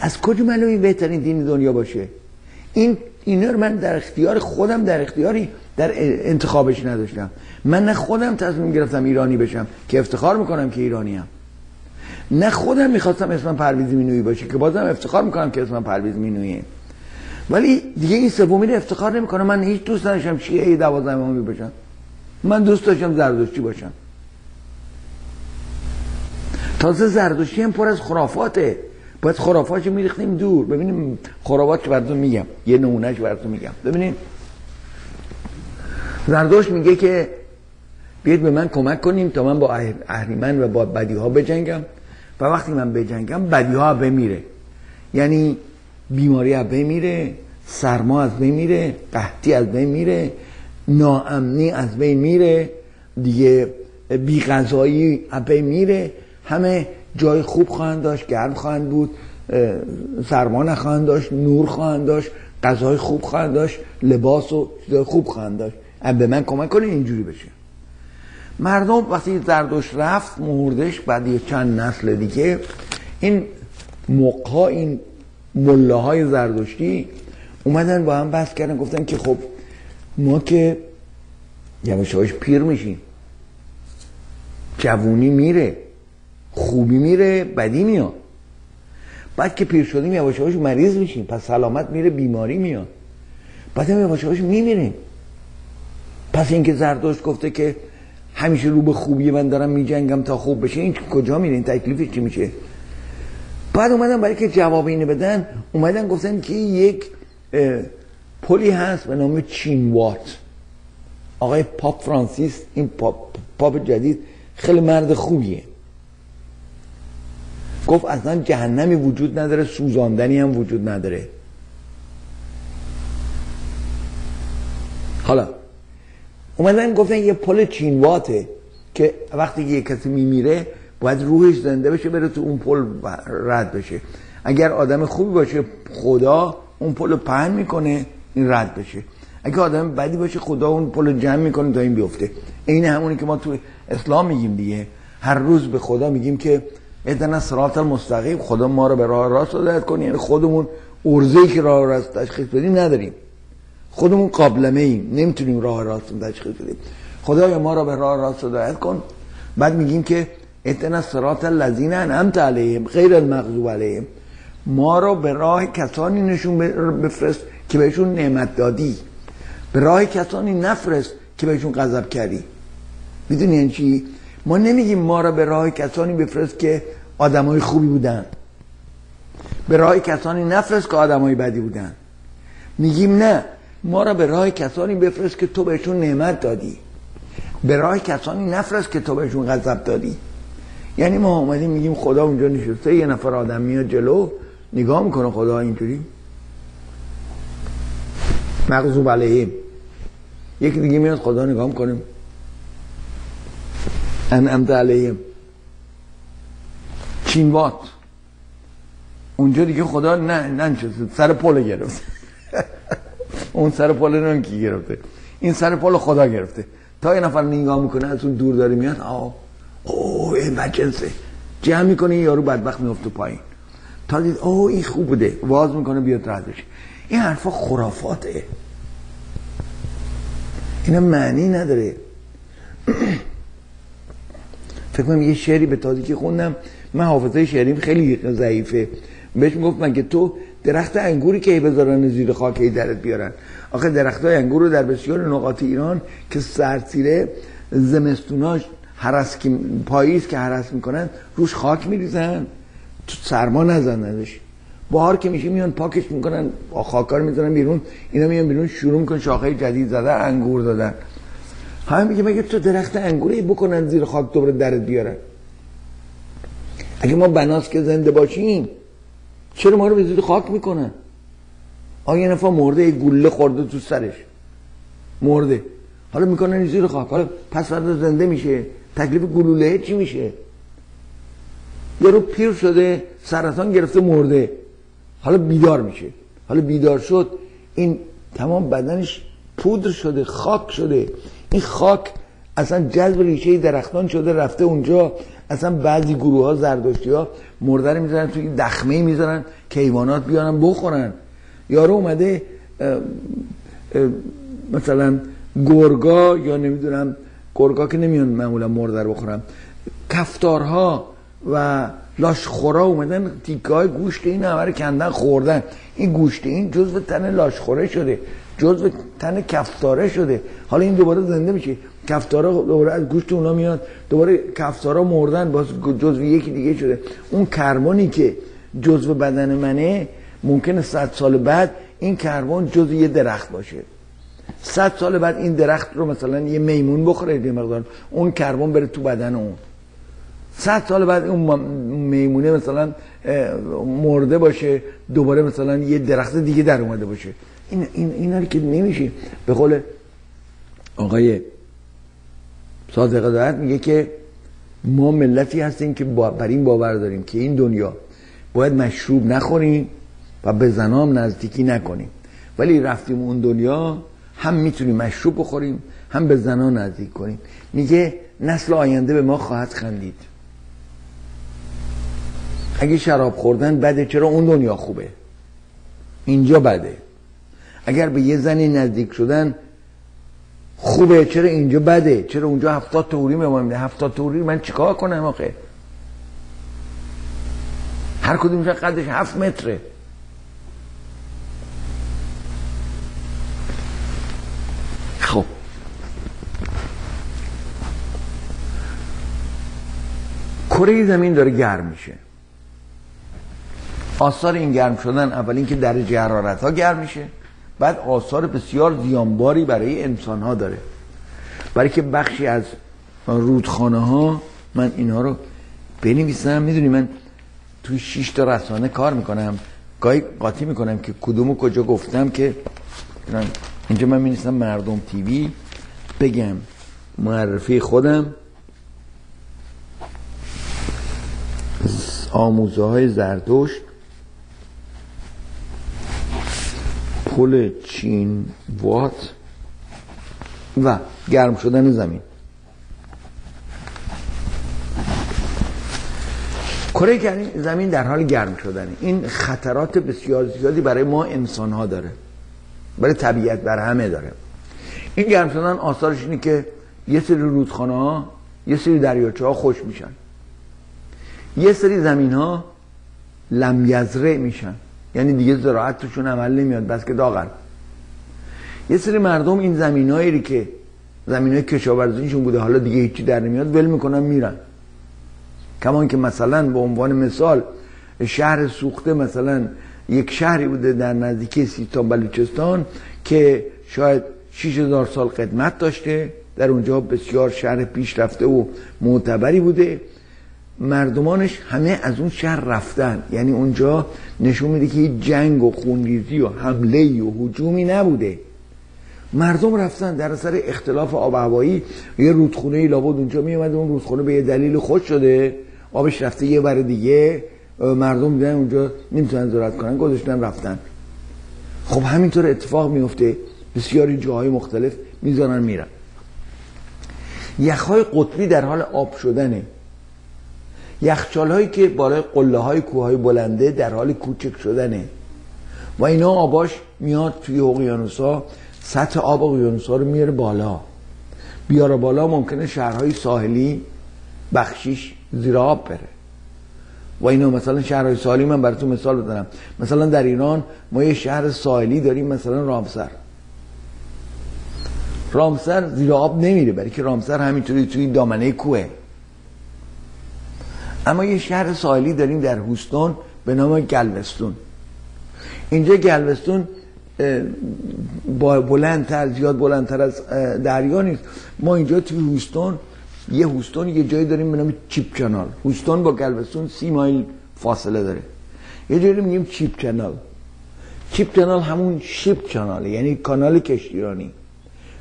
از کجا معلومی بهترین دین دنیا باشه؟ این اینا رو من در اختیار خودم در اختیاری در انتخابش نداشتم. من نه خودم تصمیم گرفتم ایرانی بشم که افتخار می‌کنم که ایرانیم. نه خودم می‌خواستم اسمم پرویز مینویی باشه که بازم افتخار می‌کنم که اسمم پرویز مینویه ولی دیگه این سومی رو افتخار نمی‌کنم. من هیچ دوست نداشتم شیعه دوازده امامی باشم من دوست داشتم زردشتی باشم. تازه زردشتی هم پر از خرافاته. باید خرافاتش میریختیم دور. ببینیم خرافات که براتون میگم. یه نمونهش براتون میگم. ببینیم. زردوش میگه که بیاید به من کمک کنیم تا من با اهریمن و با بدی ها بجنگم. و وقتی من بجنگم بدی ها بمیره یعنی بیماری از بین میره سرما از بین میره قحطی از بین میره ناامنی از بین میره دیگه بی غذایی از بین میره. همه جای خوب خواهند داشت گرم خواهند بود سرما نخواهند داشت نور خواهند داشت غذای خوب خواهند داشت لباس و خوب خواهند داشت. به من کمک کنه اینجوری بشه. مردم وقتی زردوش رفت مهردش بعد یه چند نسل دیگه این موقع این مله های زردشتی اومدن با هم بحث کردن گفتن که خب ما که یواشاش پیر میشیم. جوونی میره. خوبی میره بدی میاد. بعد که پیر شدیم یواش مریض میشیم. پس سلامت میره بیماری میاد. بعد هم یواش میمیریم. پس اینکه زردشت گفته که همیشه رو به خوبی من دارم میجنگم تا خوب بشه این کجا میره؟ این تکلیفش چی میشه؟ بعد اومدن برای که جواب اینو بدن اومدن گفتن که یک پلی هست به نام چینوت آقای پاپ فرانسیس این پاپ, پاپ جدید خیلی مرد خوبیه. گفت اصلا جهنمی وجود نداره سوزاندنی هم وجود نداره. حالا اومدن گفتن یه پل چینواته که وقتی یه کسی میمیره باید روحش زنده بشه بره تو اون پل رد بشه. اگر آدم خوبی باشه خدا اون پل پهن می‌کنه این رد بشه. اگر آدم بدی باشه خدا اون پل جمع می‌کنه تا این بیفته. این همونی که ما تو اسلام میگیم دیگه. هر روز به خدا میگیم که ادنا صراط المستقیم خدا ما رو به راه راست هدایت کنه. یعنی خودمون ارزه که راه راست تشخیص بدیم نداریم. خودمون قابلمه ایم نمی‌تونیم راه راست تشخیص بدیم. خدای ما رو به راه راست هدایت کن. بعد میگیم که اتنا صراط الذین انعمت علیهم غیر المغضوب علیهم. ما رو به راه کسانی نشون بفرست که بهشون نعمت دادی. به راه کسانی نفرست که بهشون غضب کردی. می‌دونی یعنی چی؟ ما نمیگیم ما رو به راه کسانی بفرست که آدمای خوبی بودن. به راه کسانی نفرست که آدمای بدی بودن. میگیم نه ما را به راه کسانی بفرست که تو بهشون نعمت دادی. به راه کسانی نفرست که تو بهشون غضب دادی. یعنی ما اومدیم میگیم خدا اونجا نشسته یه نفر آدم میاد جلو نگاه می‌کنه خدا اینطوری مغضوب علیهم یکی دیگه میاد خدا نگاه می‌کنیم انعمت علیهم چینوات اونجا دیگه خدا نه ننشسته سر پل گرفت اون سر پل رو کی گرفته؟ این سر پل خدا گرفته. تا یه نفر نگاه می‌کنه از اون دور داره میاد آه اوه این بچنسه جمع می‌کنه یارو بدبخت میفته پایین. تا دید اوه این خوب بوده. واز می‌کنه بیاد ردش این حرفا خرافاته. اینا معنی نداره. فکر کنم یه شعری به تازی که خوندم. من حافظه شعریم خیلی ضعیفه. بهش می‌گفت من که تو درخت انگوری که بذارن زیر خاک ای درت بیارن؟ آخه درخت های انگور رو در بسیار نقاط ایران که سرسیره زمستوناش حرس پاییز که حرس می‌کنن روش خاک میریزن. تو سرما نزننش. بهار که میشه میان پاکش می‌کنن با خاکار می‌زنن بیرون. اینا میان بیرون شروع می‌کنن شاخه جدید زدن انگور دادن. همه میگه مگه تو درخت انگوری بکنن زیر خاک دوباره درت بیارن؟ اگه ما بناس که زنده باشیم چرا ما رو به زیر خاک می‌کنن آیا نفر مرده؟ گوله خورده تو سرش. مرده. حالا می‌کنن زیر خاک. حالا پس فردا زنده میشه. تکلیف گلوله چی میشه؟ یارو پیر شده سرطان گرفته مرده. حالا بیدار میشه. حالا بیدار شد. این تمام بدنش پودر شده خاک شده. این خاک اصلا جذب ریشه درختان شده رفته اونجا. اصلا بعضی گروه ها زردشتی ها مرده می‌زنن توی دخمه می‌زنن که حیوانات بخورن. یارو اومده مثلا گرگا یا نمی‌دونم گرگا که نمیان معمولا مرده رو بخورن. کفتارها و لاشخورا اومدن تیکه های گوشت این همه کندن خوردن. این گوشت این جزو تن لاشخوره شده جزو تن کفتاره شده. حالا این دوباره زنده میشه. کفتارا دوباره از گوشت اونا میاد. دوباره کفتارا مردن باز جزو یکی دیگه شده. اون کربنی که جزو بدن منه ممکنه صد سال بعد این کربن جزو یه درخت باشه. صد سال بعد این درخت رو مثلا یه میمون بخوره یه مقدار. اون کربن بره تو بدن اون. صد سال بعد اون میمونه مثلا مرده باشه دوباره مثلا یه درخت دیگه در اومده باشه. این این اینا که نمیشه. به قول آقای صادق دارد میگه که ما ملتی هستیم که بر این باور داریم که این دنیا باید مشروب نخوریم و به زنام نزدیکی نکنیم. ولی رفتیم اون دنیا هم می‌تونیم مشروب بخوریم هم به زنان نزدیک کنیم. میگه نسل آینده به ما خواهد خندید. اگه شراب خوردن بده چرا اون دنیا خوبه؟ اینجا بده. اگر به یه زنی نزدیک شدن خوبه چرا اینجا بده؟ چرا اونجا هفتاد توری به ما هفتاد توری من چیکار کنم آخه؟ هر کدومش قدش هفت متره. خب. کره زمین داره گرم میشه. آثار این گرم شدن اول اینکه درجه حرارت ها گرم میشه. بعد آثار بسیار زیانباری برای انسان ها داره. برای که بخشی از رودخانه ها من اینها رو بنویسم. می‌دونی من توی شش تا رسانه کار می‌کنم. گاهی قاطی می‌کنم که کدومو کجا گفتم که اینجا من مینیستم مردم تیوی بگم معرفی خودم. آموزه های زردشت پل چین وات؟ و گرم شدن زمین. کره زمین در حال گرم شدن این خطرات بسیار زیادی برای ما انسان ها داره. برای طبیعت بر همه داره. این گرم شدن آثارش اینه که یه سری رودخانه ها یه سری دریاچه ها خوش میشن. یه سری زمین ها لمیزره میشن. یعنی دیگه زراعت توشون عمل نمیاد بس که داغن. یه سری مردم این زمین هایی که زمین های کشاورزیشون بوده حالا دیگه هیچی در نمیاد ول می‌کنن میرن. کمان که مثلا به عنوان مثال شهر سوخته مثلا یک شهری بوده در نزدیکی سیستان بلوچستان که شاید 6000 سال قدمت داشته در اونجا بسیار شهر پیشرفته و معتبری بوده. مردمانش همه از اون شهر رفتن. یعنی اونجا نشون میده که جنگ و خونریزی و حمله و هجومی نبوده. مردم رفتن در اثر اختلاف آب هوایی. یه رودخونه لابد اونجا می اون رودخونه به یه دلیل خود شده. آبش رفته یه بر دیگه. مردم دیدن اونجا نمی‌تونن زراعت کنن گذاشتن رفتن. خب همینطور اتفاق میفته بسیاری جاهای مختلف می‌ذارن میرن. یخهای قطبی در حال آب شدنه. یخچال هایی که بالای قله های کوه های بلنده در حال کوچک شدنه. و اینا آباش میاد توی اقیانوس ها سطح آب اقیانوس ها رو میاره بالا. بیاره بالا ممکنه شهرهای ساحلی بخشیش زیر آب بره. و اینا مثلا شهرهای ساحلی من براتون مثال بزنم. مثلا در ایران ما یه شهر ساحلی داریم مثلا رامسر. رامسر زیر آب نمیره برای که رامسر همینطوری توی دامنه کوه. اما یه شهر ساحلی داریم در هوستون به نام گلوستون. اینجا گلوستون با بلندتر زیاد بلندتر از دریا نیست. ما اینجا توی هوستون یه هوستون یه جایی داریم به نام چیپ کانال هوستون با گلوستون سی مایل فاصله داره. یه جایی میگیم چیپ کانال چیپ کانال همون شیپ کاناله یعنی کانال کشتیرانی.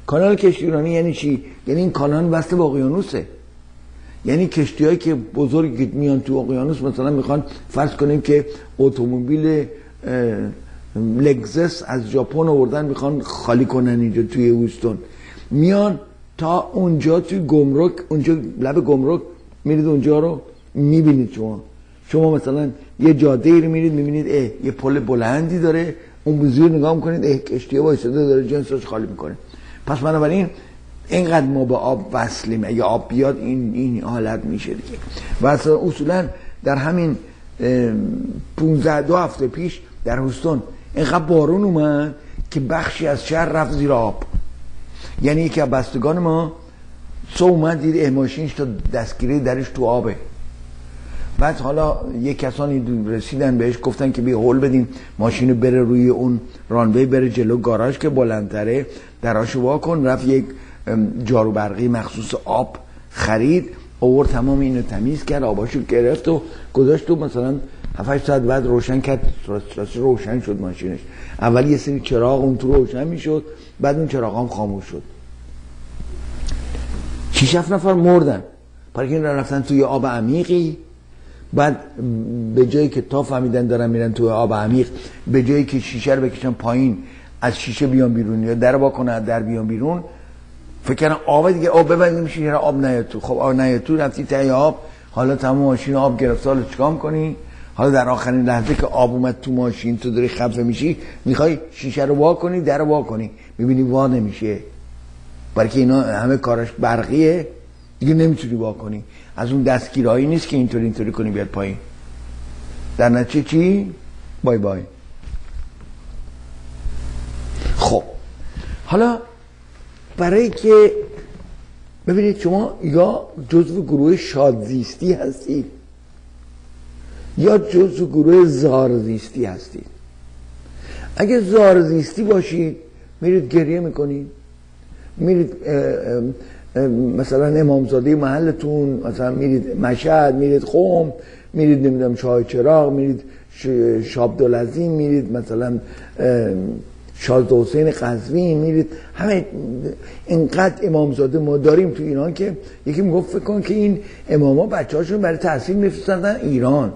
کانال کشتیرانی یعنی چی؟ یعنی این کانال وصل به اقیانوسه. یعنی کشتی هایی که بزرگ میان تو اقیانوس مثلا می‌خوان فرض کنیم که اتومبیل لگزس از ژاپن آوردن می‌خوان خالی کنن اینجا توی هوستون. میان تا اونجا توی گمرک اونجا لب گمرک میرید اونجا رو می‌بینید شما. شما مثلا یه جاده رو میرید می‌بینید اه یه پل بلندی داره اون بزرگ نگاه می‌کنید اه کشتی وایساده داره جنسش خالی می‌کنه. پس بنابراین اینقدر ما به آب وصلیم. اگه آب بیاد این این حالت میشه دیگه. و اصولا در همین 15 دو هفته پیش در هوستون اینقدر بارون اومد که بخشی از شهر رفت زیر آب. یعنی یکی از بستگان ما سو اومد دید ماشینش تا دستگیری درش تو آبه. بعد حالا یه کسانی رسیدن بهش گفتن که بیا هول بدیم ماشین بره روی اون رانوی بره جلو گاراژ که بلندتره دراشو وا کن. رفت یک جارو برقی مخصوص آب خرید اوور تمام اینو تمیز کرد آباشو گرفت و گذاشت تو مثلا 7 ساعت بعد روشن کرد. روشن شد ماشینش. اول یه سری چراغ اون تو روشن می‌شد بعد اون چراغ هم خاموش شد. شیش نفر مردن. برای این رفتن توی آب عمیقی. بعد به جایی که تا فهمیدن دارن میرن توی آب عمیق به جایی که شیشه رو بکشن پایین از شیشه بیان بیرون یا در با کنه در بیان بیرون فکر کردم آب دیگه آب ببندیم میشه آب نیاد تو خب آب نیاد تو رفتی تای آب. حالا تمام ماشین آب گرفته حالا چیکار کنی حالا در آخرین لحظه که آب اومد تو ماشین تو داری خفه میشی می‌خوای شیشه رو وا کنی در وا کنی. می‌بینی وا نمیشه. برای که اینا همه کارش برقیه. دیگه نمی‌تونی وا کنی. از اون دستگیرهایی نیست که اینطوری اینطوری کنی بیاد پایین. در نتیجه چی؟ بای بای. خب. حالا برای که ببینید شما یا جزو گروه شادزیستی هستید یا جزو گروه زارزیستی هستید. اگه زار زیستی باشید میرید گریه می‌کنید. میرید مثلا امامزاده محلتون مثلا میرید مشهد میرید قوم میرید نمی‌دونم چای چراغ میرید شاب دولزین میرید مثلا شازده حسین قزوین میرید. همه اینقدر امامزاده ما داریم تو ایران که یکی می‌گفت فکر کن که این اماما بچه هاشون برای تحصیل میفرستندن ایران.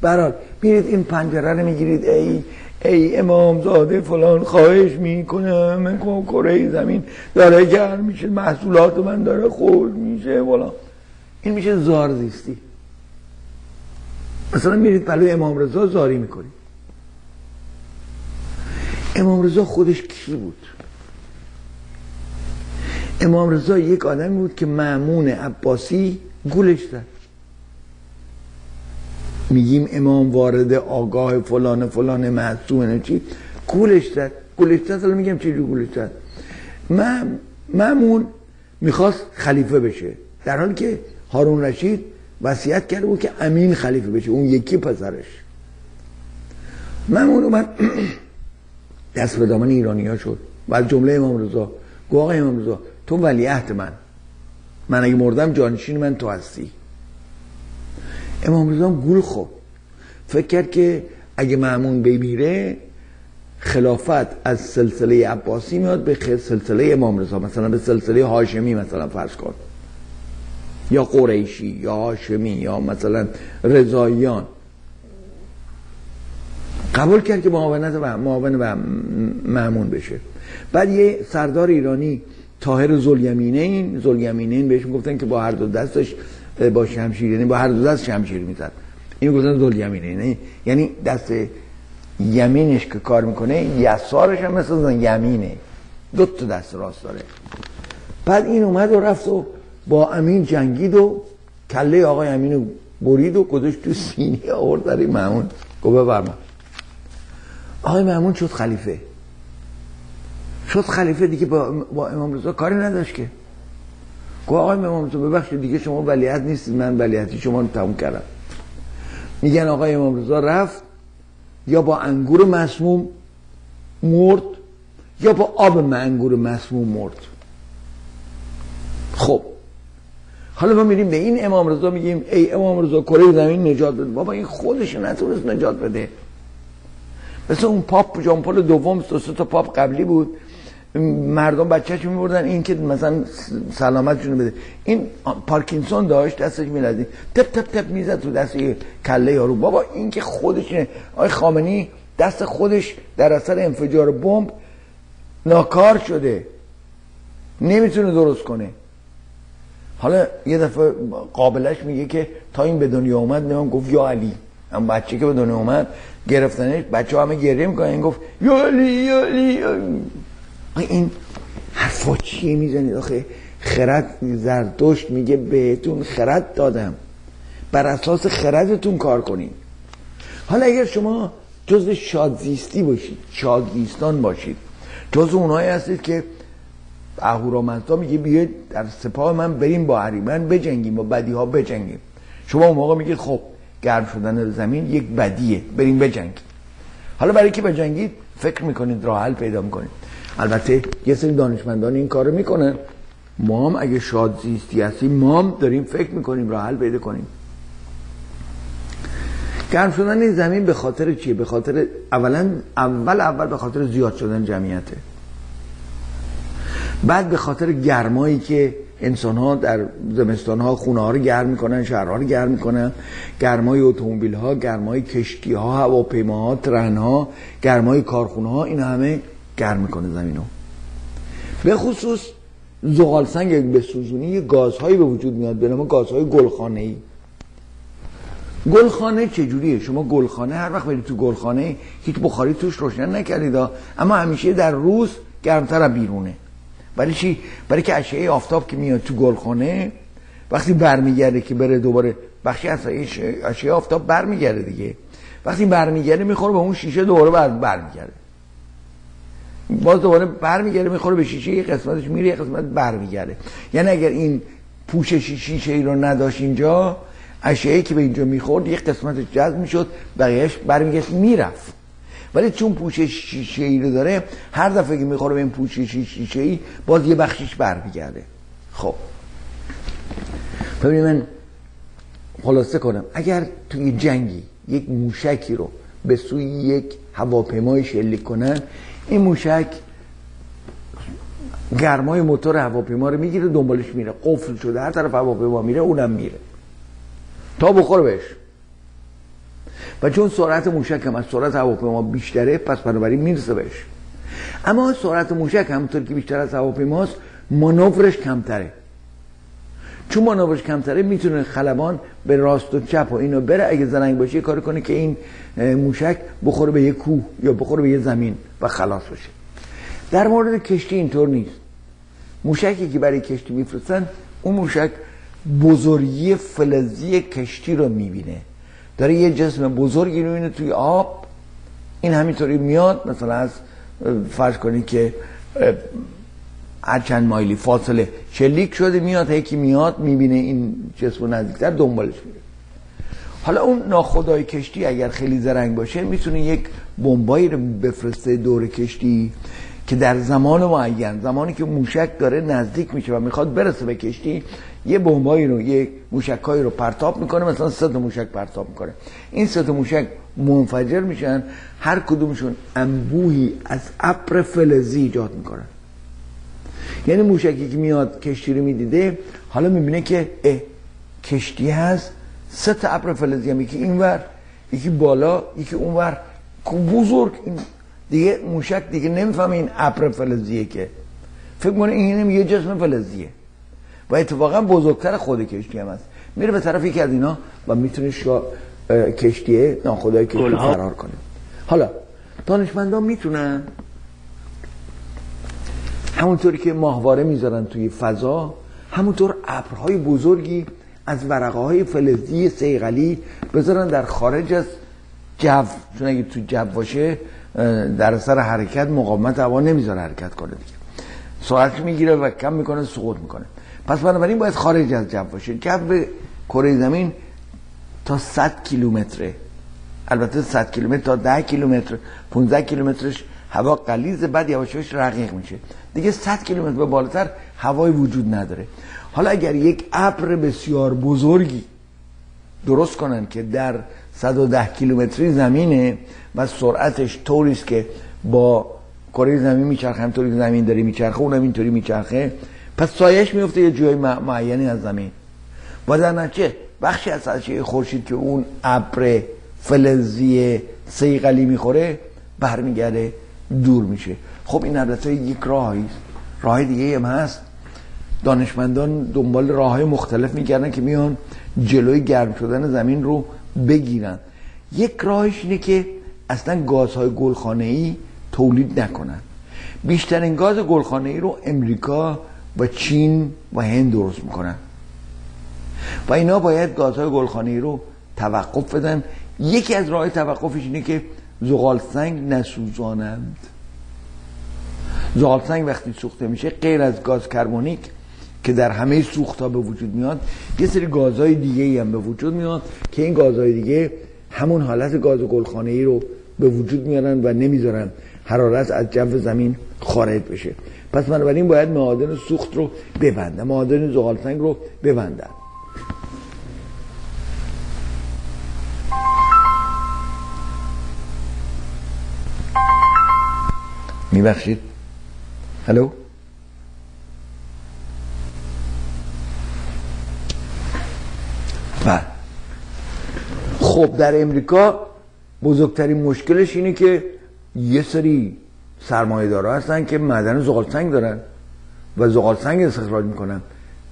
برحال میرید این پنجره رو می‌گیرید. ای ای امامزاده فلان خواهش می‌کنم من کره زمین داره گرم میشه محصولات من داره خورد میشه فلان. این میشه زارزیستی مثلا میرید پلوی امام رضا زاری می‌کنید. امام رضا خودش کی بود؟ امام رضا یک آدمی بود که معمون عباسی گولش زد. میگیم امام وارد آگاه فلان فلان معصوم چی؟ گولش زد. گولش زد حالا میگم چی گولش زد؟ معمون می‌خواست خلیفه بشه. در حالی که هارون رشید وصیت کرده بود که امین خلیفه بشه. اون یکی پسرش. معمون اومد دست به دامن ایرانی ها شد. و از جمله امام رضا. گو آقا امام رضا تو ولیعهد من. من اگه مردم جانشین من تو هستی. امام رضا گول خوب فکر کرد که اگه معمون بمیره خلافت از سلسله عباسی میاد به سلسله امام رضا. مثلا به سلسله هاشمی مثلا فرض کن. یا قریشی یا هاشمی یا مثلا رضاییان. قبول کرد که معاونت و معاون و معمون بشه. بعد یه سردار ایرانی تاهر زلیمینین زلیمینین بهش گفتن که با هر دو دستش با شمشیر یعنی با هر دو دست شمشیر می‌زد. این گفتن زلیمینین یعنی دست یمینش که کار می‌کنه یسارش هم مثل یمینه. دو تا دست راست داره. بعد این اومد و رفت و با امین جنگید و کله آقای امین برید و گذاشت تو سینی آورد در این معمون گفت ببرما آقای معمون شد خلیفه. شد خلیفه دیگه با, با امام رضا کاری نداشت که. گفت آقای امام رضا ببخشید دیگه شما ولیعت نیستید من ولیعتی شما رو تموم کردم. میگن آقای امام رضا رفت یا با انگور مسموم مرد یا با آب انگور مسموم مرد. خب. حالا ما میریم به این امام رضا میگیم ای امام رضا کره زمین نجات بده. بابا این خودش نتونست نجات بده. مثل اون پاپ جان پل دوم دو تا پاپ قبلی بود. مردم بچهش میبردن این که مثلا سلامتشون بده. این پارکینسون داشت دستش میلدی تپ تپ تپ می‌زد تو دست کله یارو. بابا این که خودش آی خامنی دست خودش در اثر انفجار بمب ناکار شده. نمی‌تونه درست کنه. حالا یه دفعه قابلش میگه که تا این به دنیا اومد نمیم گفت یا علی. هم بچه که به دنیا اومد گرفتنش بچه همه گریه می‌کنن این گفت یا علی یا علی, یا این حرفا چیه می‌زنید؟ آخه خرد زردشت میگه بهتون خرد دادم. بر اساس خردتون کار کنین. حالا اگر شما جز شادزیستی باشید شادزیستان باشید جز اونایی هستید که اهورامزدا میگه بیاید در سپاه من بریم با هریمن بجنگیم با بدی ها بجنگیم. شما اون موقع میگید خب گرم شدن زمین یک بدیه. بریم بجنگیم. حالا برای که بجنگید؟ فکر می‌کنید راه حل پیدا می‌کنید. البته یه سری دانشمندان این کارو می‌کنن. ما هم اگه شاد زیستی هستیم ما هم داریم فکر می‌کنیم راه حل پیدا کنیم. گرم شدن این زمین به خاطر چیه؟ به خاطر اولا اول اول به خاطر زیاد شدن جمعیته. بعد به خاطر گرمایی که انسان ها در زمستان ها خونه ها رو گرم می‌کنن شهرها رو گرم می‌کنن. گرمای اتومبیل ها گرمای کشتی ها هواپیما ها ترن ها گرمای کارخونه ها این همه گرم می‌کنه زمین ها به خصوص زغال سنگ به سوزونی گازهایی به وجود میاد به نام گازهای گلخانه ای گلخانه چجوریه؟ شما گلخانه هر وقت برید تو گلخانه هیچ بخاری توش روشن نکردید اما همیشه در روز گرمتر بیرونه. برای چی؟ برای که اشعه آفتاب که میاد تو گلخانه وقتی برمیگرده که بره دوباره بخشی از اشعه آفتاب برمیگرده دیگه. وقتی برمیگرده می‌خوره به اون شیشه دوباره بر برمیگرده. باز دوباره برمیگرده می‌خوره به شیشه یه قسمتش میره یه قسمت برمیگرده. یعنی اگر این پوشش شیشه ای رو نداشت اینجا اشعه که به اینجا می‌خورد یه قسمتش جذب می‌شد بقیهش برمیگشت می‌رفت. ولی چون پوشش شیشه ای رو داره هر دفعه که می‌خوره به این پوشش شیشه ای باز یه بخشیش برمیگرده. خب. ببینید من خلاصه کنم. اگر توی جنگی یک موشکی رو به سوی یک هواپیمای شلیک کنن این موشک گرمای موتور هواپیما رو می‌گیره دنبالش میره. قفل شده هر طرف هواپیما میره اونم میره. تا بخوره بهش. و چون سرعت موشک هم از سرعت هواپیما بیشتره پس بنابراین می‌رسه بهش. اما سرعت موشک همونطور که بیشتر از هواپیماست مانورش کمتره. چون مانورش کمتره می‌تونه خلبان به راست و چپ و اینو بره اگه زرنگ باشه کار کنه که این موشک بخوره به یه کوه یا بخوره به یه زمین و خلاص بشه در مورد کشتی اینطور نیست. موشکی که برای کشتی میفرستن اون موشک بزرگی فلزی کشتی رو می‌بینه. داره یه جسم بزرگی رو می‌بینه توی آب این همینطوری میاد مثلا از فرض کنید که هر چند مایلی فاصله شلیک شده میاد یکی میاد می‌بینه این جسم نزدیکتر دنبالش میره. حالا اون ناخدای کشتی اگر خیلی زرنگ باشه می‌تونه یک بمبایی رو بفرسته دور کشتی که در زمان معین زمانی که موشک داره نزدیک میشه و می‌خواد برسه به کشتی یه بمبایی رو یه موشکایی رو پرتاب می‌کنه مثلا سه تا موشک پرتاب می‌کنه. این سه تا موشک منفجر میشن هر کدومشون انبوهی از ابر فلزی ایجاد می‌کنن. یعنی موشکی که میاد کشتی رو می‌دیده حالا می‌بینه که اه کشتی هست سه تا ابر فلزی هم یکی اینور یکی بالا یکی اونور بزرگ این دیگه موشک دیگه نمی‌فهمه این ابر فلزیه که. فکر کنه این یه جسم فلزیه. و اتفاقا بزرگتر خود کشتی هم هست. میره به طرف یکی از اینا و می‌تونه شا... کشتیه ناخدای کشتی فرار کنه. حالا دانشمندان می‌تونن؟ همونطوری که ماهواره می‌ذارن توی فضا همونطور ابرهای بزرگی از ورقه های فلزی سیغلی بذارن در خارج از جو. چون اگه تو جو باشه در سر حرکت مقاومت هوا نمی‌ذاره حرکت کنه دیگه. سرعت می‌گیره و کم می‌کنه سقوط می‌کنه. پس بنابراین باید خارج از جو باشه. جو کره زمین تا 100 کیلومتره. البته 100 کیلومتر تا 10 کیلومتر. 15 کیلومترش هوا قلیز بعد یواش رقیق میشه. دیگه 100 کیلومتر به بالاتر هوای وجود نداره. حالا اگر یک ابر بسیار بزرگی درست کنن که در 110 کیلومتری زمینه و سرعتش طوری است که با کره زمین میچرخه همطوری زمین داره میچرخه اونم اینطوری میچرخه پس سایش میفته یه جای معینی از زمین. و در نتیجه بخشی از سطح خورشید که اون ابر فلزی سیقلی می‌خوره برمیگرده دور میشه. خب این البته یک راهی است. راه دیگه هم هست. دانشمندان دنبال راه های مختلف میگردن که میان جلوی گرم شدن زمین رو بگیرن. یک راهش اینه که اصلا گازهای گلخانه ای تولید نکنن. بیشترین گاز گلخانه ای رو امریکا و چین و هند درست می‌کنن. و اینا باید گازهای گلخانه ای رو توقف بدن. یکی از راه توقفش اینه که زغال سنگ نسوزانند. زغال سنگ وقتی سوخته میشه غیر از گاز کربونیک که در همه سوخت به وجود میاد یه سری گازهای دیگه هم به وجود میاد که این گازهای دیگه همون حالت گاز گلخانه ای رو به وجود میارن و نمی‌ذارن حرارت از جو زمین خارج بشه. پس بنابراین باید معادن سوخت رو ببندن معادن زغال سنگ رو ببندن میبخشید؟ هلو بله. خب در امریکا بزرگترین مشکلش اینه که یه سری سرمایه دارا هستن که معدن زغال سنگ دارن و زغال سنگ استخراج می‌کنن.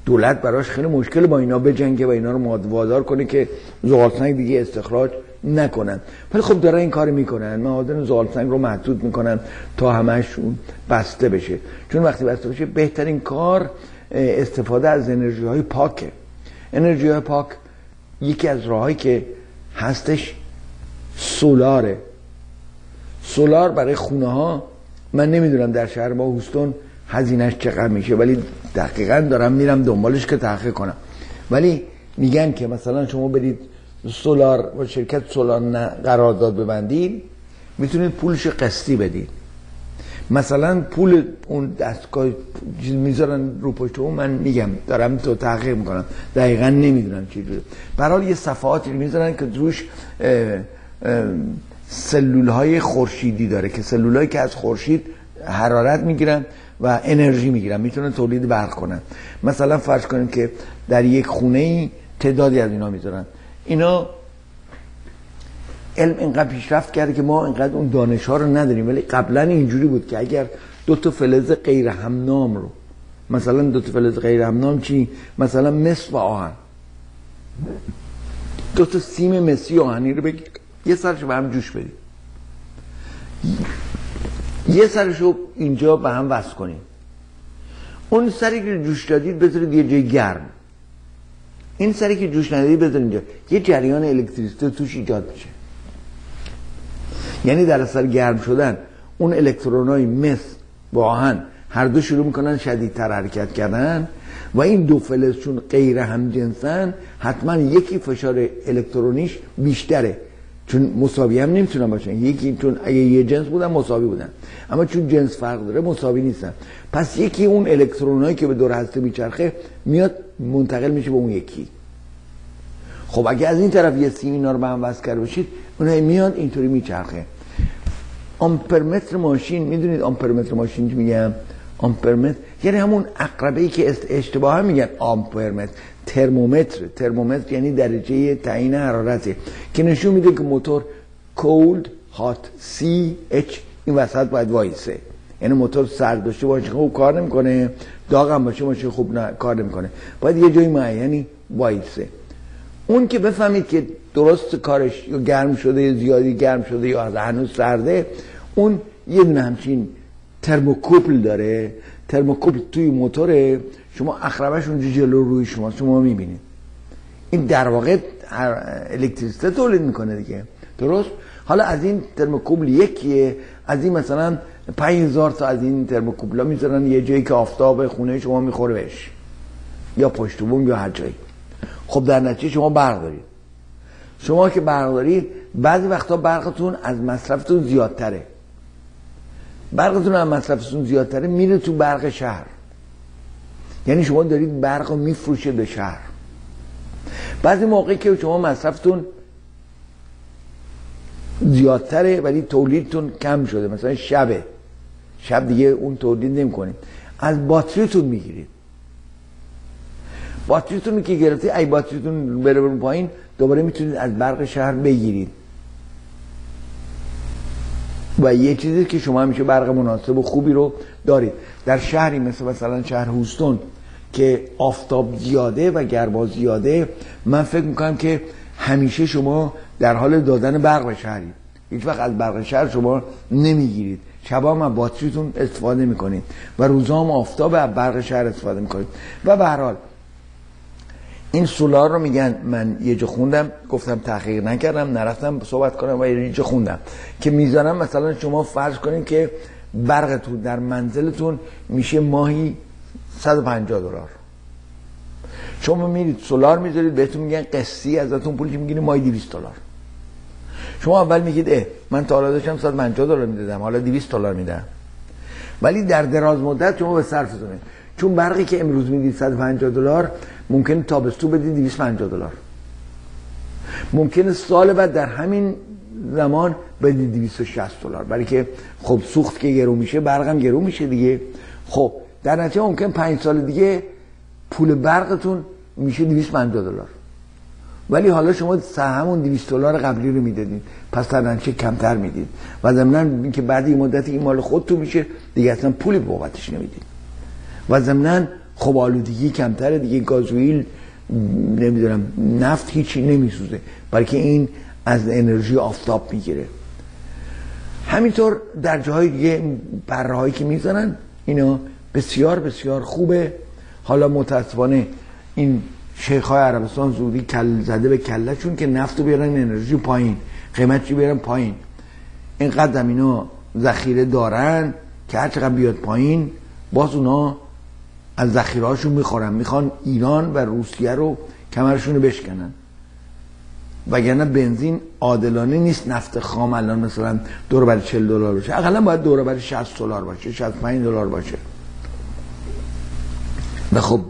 دولت براش خیلی مشکل با اینا بجنگه و اینا رو وادار کنه که زغال سنگ دیگه استخراج نکنن. ولی خب دارن این کار می‌کنن. معادن زغال سنگ رو محدود می‌کنن تا همشون بسته بشه. چون وقتی بسته بشه بهترین کار استفاده از انرژی های پاکه. انرژی های پاک یکی از راههایی که هستش سولاره. سولار برای خونه ها من نمی‌دونم در شهر ما هوستون هزینهش چقدر میشه ولی دقیقا دارم میرم دنبالش که تحقیق کنم. ولی میگن که مثلا شما برید سولار با شرکت سولار قرارداد ببندید می‌تونید پولش قسطی بدید. مثلا پول اون دستگاه می‌ذارن رو پشت اون من میگم دارم تو تحقیق می‌کنم. دقیقا نمی‌دونم چی برحال یه صفحاتی می‌ذارن که روش سلول های خورشیدی داره که سلول که از خورشید حرارت می‌گیرن و انرژی می‌گیرن می‌تونن تولید برق کنن. مثلا فرض کنیم که در یک خونه ای تعدادی از اینا می‌ذارن. اینا علم اینقدر پیشرفت کرده که ما اینقدر اون دانش ها رو نداریم ولی قبلا اینجوری بود که اگر دو تا فلز غیر همنام رو مثلا دو تا فلز غیر همنام چی؟ مثلا مس و آهن. دو تا سیم مسی آهنی رو بگیر یه سرش به هم جوش بدید یه سرش رو اینجا به هم وصل کنید اون سری که جوش دادید بذارید یه جای گرم. این سری که جوش ندادید بذارید اینجا. یه جریان الکتریسیته توش ایجاد میشه. یعنی در اثر گرم شدن اون الکترون های مس با آهن هر دو شروع می‌کنن شدیدتر حرکت کردن و این دو فلز چون غیر هم جنسن حتما یکی فشار الکترونیش بیشتره. چون مساوی هم نمی‌تونن باشن. یکی چون اگه یه جنس بودن مساوی بودن. اما چون جنس فرق داره مساوی نیستن. پس یکی اون الکترونایی که به دور هسته میچرخه میاد منتقل میشه به اون یکی. خب اگه از این طرف یه سیم اینا رو به هم وصل کرده باشید اونها میاد اینطوری میچرخه. آمپرمتر ماشین می‌دونید آمپرمتر ماشین میگم آمپرمتر یعنی همون اقربه ای که اشتباه هم میگن آمپرمتر ترمومتر. ترمومتر یعنی درجه تعیین حرارته. که نشون میده که موتور کولد هات سی اچ این وسط باید وایسه. یعنی موتور سرد باشه باشه خوب کار نمی‌کنه. داغ هم باشه باشه خوب نه کار نمی‌کنه. باید یه جای معینی وایسه. اون که بفهمید که درست کارش یا گرم شده یا زیادی گرم شده یا هنوز سرده اون یه دونه همچین ترموکوپل داره ترموکوپل توی موتوره شما اخربش اونجا جلو روی شما شما می‌بینید این در واقع الکتریسیته تولید می‌کنه دیگه. درست؟ حالا از این ترموکوبل یکیه از این مثلا 5000 تا از این ترموکوبلا می‌ذارن یه جایی که آفتاب خونه شما می‌خوره بهش. یا پشت بوم یا هر جایی. خب در نتیجه شما برق دارید. شما که برق دارید بعضی وقتا برقتون از مصرفتون زیادتره. برقتون از مصرفتون زیادتره میره تو برق شهر. یعنی شما دارید برق رو میفروشه به شهر. بعضی موقعی که شما مصرفتون زیادتره ولی تولیدتون کم شده مثلا شبه. شب دیگه اون تولید نمی کنید از باتریتون می‌گیرید. باتریتون که گرفتی ای باتریتون بره پایین دوباره می‌تونید از برق شهر بگیرید. و یه چیزی که شما همیشه برق مناسب و خوبی رو دارید. در شهری مثل مثلا شهر هوستون که آفتاب زیاده و گرما زیاده من فکر می‌کنم که همیشه شما در حال دادن برق به شهرید هیچ وقت از برق شهر شما نمی‌گیرید. شبا هم باتریتون استفاده می‌کنید و روزا هم آفتاب از برق شهر استفاده می‌کنید. و به هر حال این سولار رو میگن من یه جا خوندم گفتم تحقیق نکردم نرفتم صحبت کنم و یه جا خوندم. که می‌زنم مثلا شما فرض کنید که برقتون در منزلتون میشه ماهی 150 دلار. شما میرید سولار می‌ذارید بهتون میگن قسطی ازتون پولی می‌گیرید ماهی 200 دلار. شما اول میگید اه من تا حالا داشتم 150 دلار می‌دادم حالا 200 دلار میدم. ولی در دراز مدت شما به صرفتونه چون برقی که امروز می‌دید 150 دلار ممکن تابستو بدید 250 دلار. ممکن سال بعد در همین زمان بدید 260 دلار. برای که خب سوخت که گرو میشه برقم گرو میشه دیگه. خب در نتیجه ممکن 5 سال دیگه پول برقتون میشه 250 دلار. ولی حالا شما همون 200 دلار قبلی رو می‌دادید پس در نتیجه کمتر می‌دید. و ضمن که بعد این مدت این مال خودتون میشه دیگه اصلا پولی بابتش نمی‌دید. و ضمن خب آلودگی کمتره دیگه گازوئیل نمی‌دونم نفت هیچی نمیسوزه بلکه این از انرژی آفتاب می‌گیره. همینطور در جاهای دیگه هایی که می‌زنن اینا بسیار بسیار خوبه. حالا متاسفانه این شیخ های عربستان زودی کل زده به کله چون که نفت رو بیارن انرژی پایین قیمت چی بیارن پایین. اینقدر اینا ذخیره دارن که هر چقدر بیاد پایین باز اونا از ذخیرهاشون می‌خورن. می‌خوان ایران و روسیه رو کمرشون رو بشکنن. وگرنه بنزین عادلانه نیست نفت خام الان مثلا دور بر 40 دلار باشه. اقلا باید دور بر 60 دلار باشه 65 دلار باشه. و خب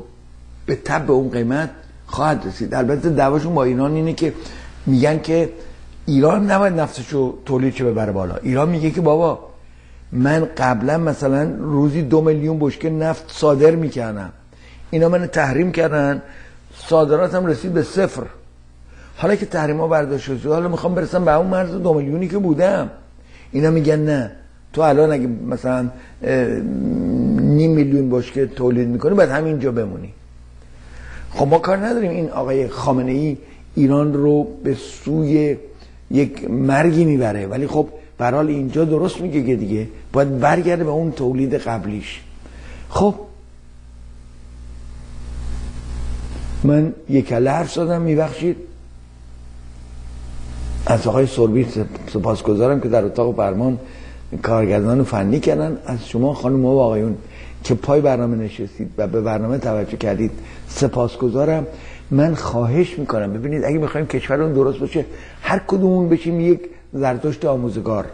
به تب اون قیمت خواهد رسید. البته دعواشون با ایران اینه که میگن که ایران نباید نفتشو تولید چه ببره بالا. ایران میگه که بابا من قبلا مثلا روزی دو میلیون بشکه نفت صادر می‌کردم. اینا من تحریم کردن. صادراتم رسید به صفر. حالا که تحریم ها برداشت شد حالا می‌خوام برسم به اون مرز دو میلیونی که بودم. اینا میگن نه. تو الان اگه مثلا نیم میلیون بشکه تولید می‌کنی باید همینجا بمونی. خب ما کار نداریم. این آقای خامنه ای ایران رو به سوی یک مرگی می‌بره. ولی خب برحال اینجا درست میگه که دیگه باید برگرده به اون تولید قبلیش. خب. من یک کله حرف زدم میبخشید. از آقای سربی سپاسگزارم که در اتاق فرمان کارگردان فنی کردن. از شما خانم و آقایون که پای برنامه نشستید و به برنامه توجه کردید سپاسگزارم. من خواهش می‌کنم. ببینید اگه می‌خوایم کشورمون درست باشه هر کدومون بشیم یک زردشت آموزگار.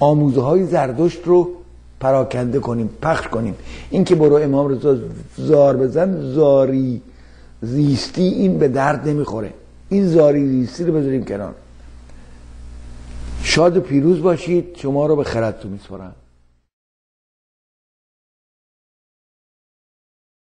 آموزه های زردشت رو پراکنده کنیم پخش کنیم. این که برو امام رضا زار بزن زاری زیستی این به درد نمی‌خوره. این زاری زیستی رو بذاریم کنار. شاد و پیروز باشید شما رو به خردتون میسپارم.